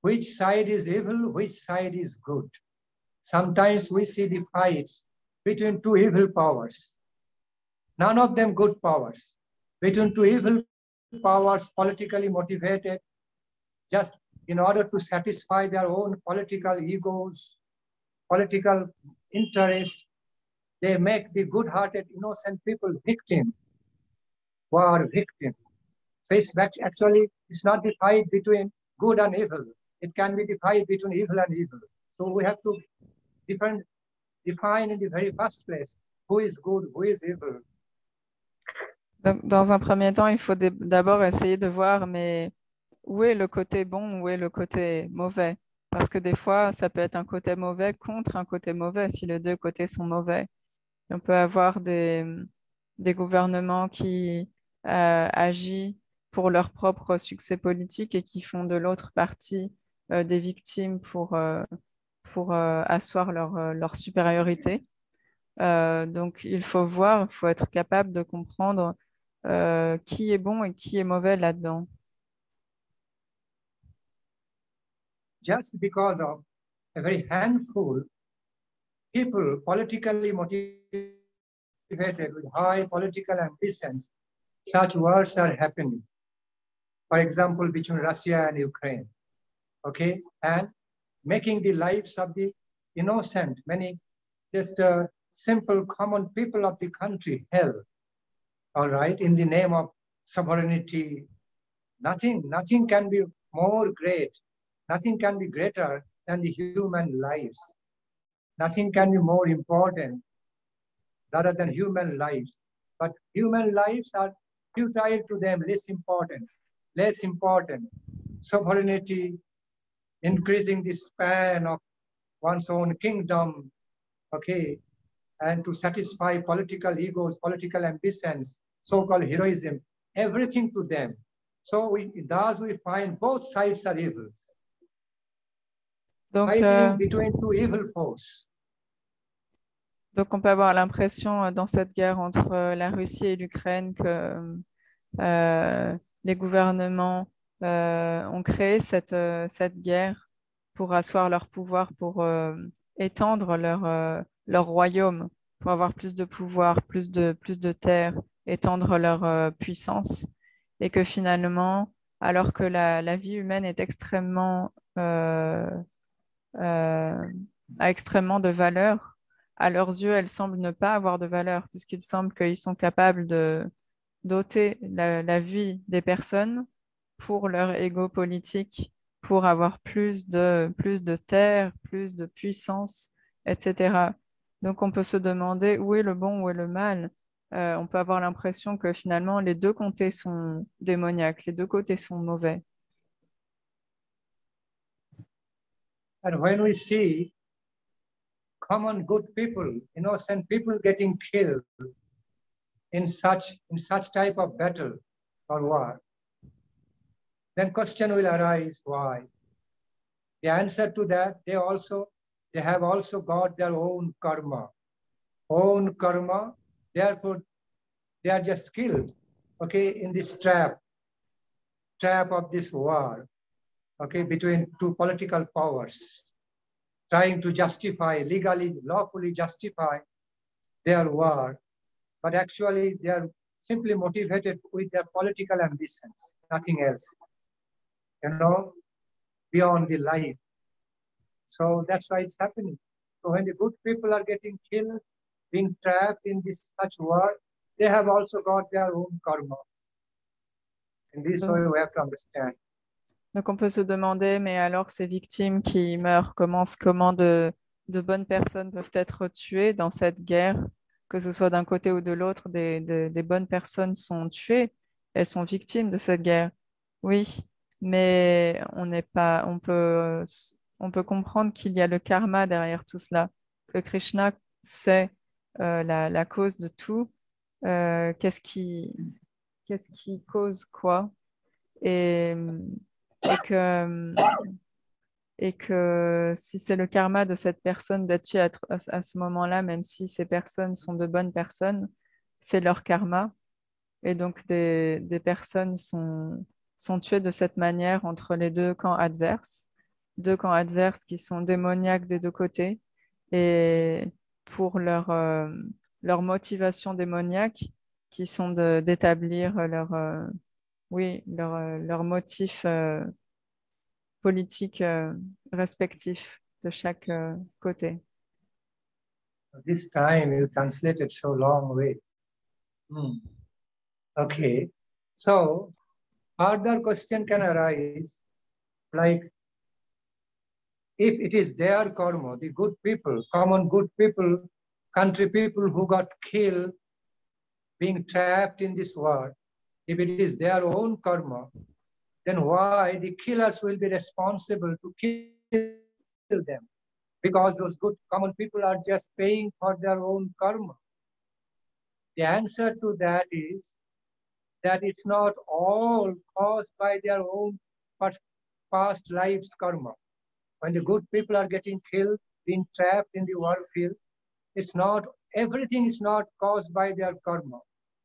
which side is evil, which side is good. Sometimes we see the fights between two evil powers, none of them good powers, between two evil powers politically motivated, just in order to satisfy their own political egos, political interest, they make the good-hearted, innocent people victim, who are victim. So it's act- actually, it's not the fight between good and evil. It can be the fight between evil and evil. So we have to different, define in the very first place who is good, who is evil. Donc, dans un premier temps, il faut d'abord essayer de voir, mais où est le côté bon, où est le côté mauvais? Parce que des fois, ça peut être un côté mauvais contre un côté mauvais, si les deux côtés sont mauvais. On peut avoir des, des gouvernements qui euh, agissent pour leur propre succès politique et qui font de l'autre partie euh, des victimes pour, euh, pour euh, asseoir leur, euh, leur supériorité. Euh, donc, il faut voir, il faut être capable de comprendre euh, qui est bon et qui est mauvais là-dedans. Just because of a very handful people politically motivated with high political ambitions, such wars are happening. For example, between Russia and Ukraine, okay, and making the lives of the innocent, many just uh, simple common people of the country hell. All right, in the name of sovereignty, nothing, nothing can be more great, nothing can be greater than the human lives. Nothing can be more important rather than human lives. But human lives are futile to them, less important, less important. Sovereignty, increasing the span of one's own kingdom, okay, and to satisfy political egos, political ambitions, so-called heroism, everything to them. So we, thus we find both sides are evils, Donc, euh, between two evil forces. Donc, on peut avoir l'impression euh, dans cette guerre entre euh, la Russie et l'Ukraine que euh, les gouvernements euh, ont créé cette, euh, cette guerre pour asseoir leur pouvoir, pour euh, étendre leur, leur royaume, pour avoir plus de pouvoir, plus de, plus de terre, étendre leur puissance. Et que finalement, alors que la, la vie humaine est extrêmement, a extrêmement de valeur, à leurs yeux, elle semble ne pas avoir de valeur, puisqu'il semble qu'ils sont capables de doter la, vie des personnes pour leur ego politique, pour avoir plus de, plus de terre, plus de puissance, etc. Donc on peut se demander où est le bon, où est le mal. Euh, on peut avoir l'impression que finalement les deux côtés sont démoniaques, les deux côtés sont mauvais. And when we see common good people, innocent people getting killed in such in such type of battle or war, then question will arise why. The answer to that, they also they have also got their own karma, own karma. Therefore, they are just killed. Okay, in this trap, trap of this war. Okay, between two political powers trying to justify, legally, lawfully justify their war, but actually they are simply motivated with their political ambitions, nothing else, you know, beyond the life. So that's why it's happening. So when the good people are getting killed, being trapped in this such war, they have also got their own karma. In this way, we have to understand. Donc on peut se demander, mais alors ces victimes qui meurent, comment, comment de, de bonnes personnes peuvent être tuées dans cette guerre, que ce soit d'un côté ou de l'autre, des, bonnes personnes sont tuées, elles sont victimes de cette guerre. Oui, mais on n'est pas, on peut, on peut comprendre qu'il y a le karma derrière tout cela, que Krishna sait euh, la, cause de tout, euh, qu'est-ce qui, qu'est-ce qui cause quoi, et que, et que si c'est le karma de cette personne d'être tuée à, ce- moment-là, même si ces personnes sont de bonnes personnes, c'est leur karma. Et donc des, des personnes sont, sont tuées de cette manière entre les deux camps adverses, deux camps adverses qui sont démoniaques des deux côtés. Et pour leur, euh, leur motivation démoniaque, qui sont d'établir leur, euh, oui, leur, euh, leur motif politique euh, respectif de chaque euh, côté. This time you translated so long way. Hmm. Okay. So further question can arise like if it is their karma, the good people, common good people, country people who got killed, being trapped in this world, if it is their own karma, then why the killers will be responsible to kill them? Because those good common people are just paying for their own karma. The answer to that is that it's not all caused by their own past- lives karma. When the good people are getting killed, being trapped in the war field, it's not everything is not caused by their karma.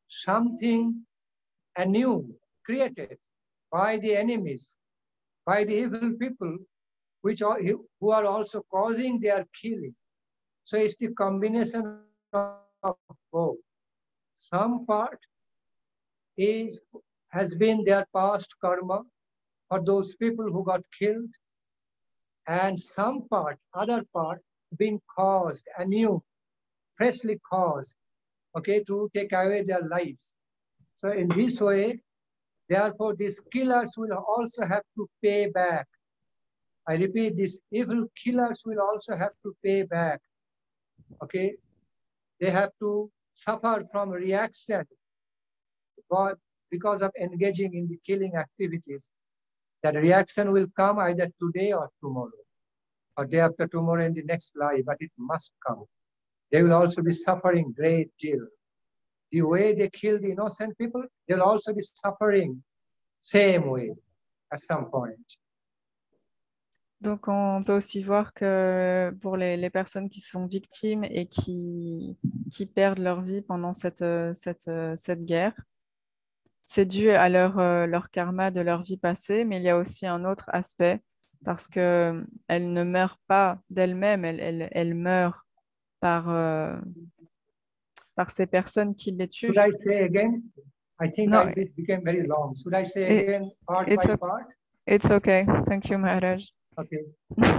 Something anew created by the enemies, by the evil people, which are who are also causing their killing. So it's the combination of both. Some part is has been their past karma for those people who got killed, and some part, other part, been caused anew, freshly caused, okay, to take away their lives. So in this way, therefore, these killers will also have to pay back. I repeat, these evil killers will also have to pay back. Okay, they have to suffer from reaction because of engaging in the killing activities. That reaction will come either today or tomorrow, or day after tomorrow in the next life, but it must come. They will also be suffering great deal. The way they kill the innocent people, they'll also be suffering same way at some point. Donc, on peut aussi voir que pour les, personnes qui sont victimes et qui, qui perdent leur vie pendant cette, cette, cette guerre, c'est dû à leur, leur karma de leur vie passée, mais il y a aussi un autre aspect parce qu'elles ne meurent pas d'elles-mêmes, elles, elles, elles meurent par, euh, par ces personnes qui les tuent. Should I say again? I think No, I, it became very long. Should I say it- again part it's by okay. part? It's okay. Thank you, Maharaj. Okay,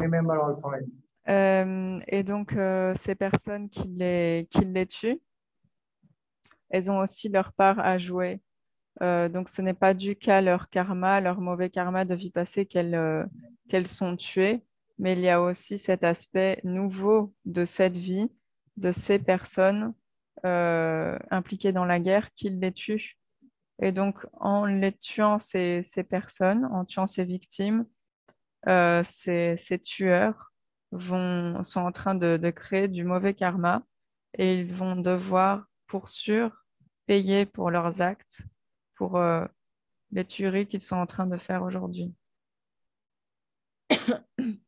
remember all points. Euh, et donc, euh, ces personnes qui les, qui les tuent, elles ont aussi leur part à jouer. Euh, donc, ce n'est pas dû qu'à leur karma, leur mauvais karma de vie passée qu'elles euh, qu'elles sont tuées, mais il y a aussi cet aspect nouveau de cette vie, de ces personnes euh, impliquées dans la guerre qui les tuent. Et donc, en les tuant, ces, ces personnes, en tuant ces victimes, euh, ces, ces tueurs vont, sont en train de, de créer du mauvais karma et ils vont devoir, pour sûr, payer pour leurs actes, pour euh, les tueries qu'ils sont en train de faire aujourd'hui.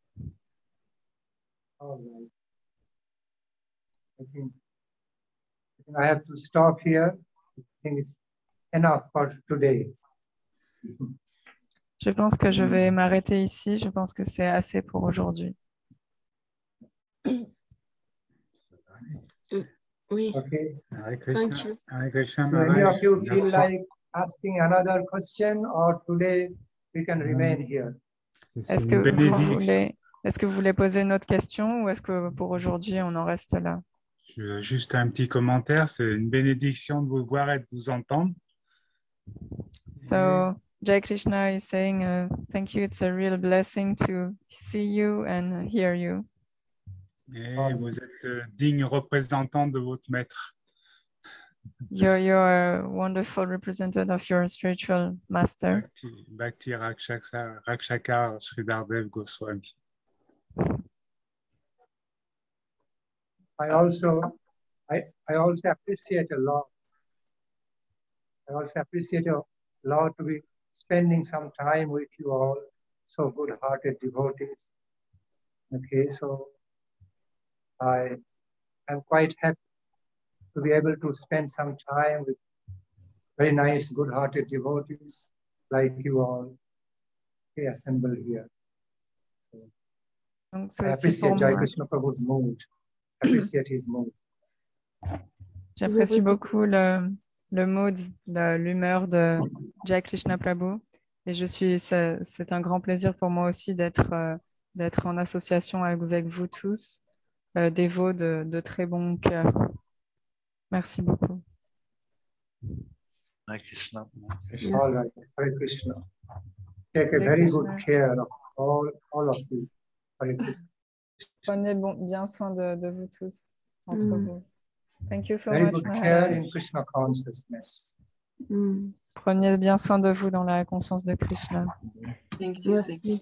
Right. I think I think I have to stop here. I think it's enough for today. Je pense que je vais m'arrêter ici. Je pense que c'est assez pour aujourd'hui. Oui, Okay. Hare thank Krishna. you. Hare Krishna. Do any of you feel like asking another question or today we can remain here? Est-ce que, vous voulez, est-ce que vous voulez poser une autre question ou est-ce que pour aujourd'hui on en reste là? Juste un petit commentaire, c'est une bénédiction de vous voir et de vous entendre. So Jai Krishna is saying, uh, thank you. It's a real blessing to see you and hear you. Et vous êtes le digne représentant de votre maître. You're, you're a wonderful representative of your spiritual master. Bhakti, Bhakti Rakshaka, Rakshaka Sridardev Goswami. I also, I, I also appreciate a lot. I also appreciate a lot to be spending some time with you all, so good-hearted devotees. Okay, so I am quite happy to be able to spend some time with very nice, good-hearted devotees like you all okay, assembled here. So I c'est aussi pour appreciate Jai. Krishna Prabhu's mood. Appreciate his mood. J'apprécie beaucoup le, le mood, la- l'humeur de Krishna Prabhu. Et je suis, c'est un grand plaisir pour moi aussi d'être euh, d'être en association avec vous tous, euh, dévots de, de très bon cœur. Merci beaucoup. Hare Krishna. All right, Hare Krishna. Take a Hare very Krishna. good care of all, all of you. Hare Krishna. Prenez bon, bien soin de, de vous tous, entre Mm. vous. Thank you so Very much, good care Maharaj. in Krishna consciousness. Mm. Prenez bien soin de vous dans la conscience de Krishna. Thank you. Merci.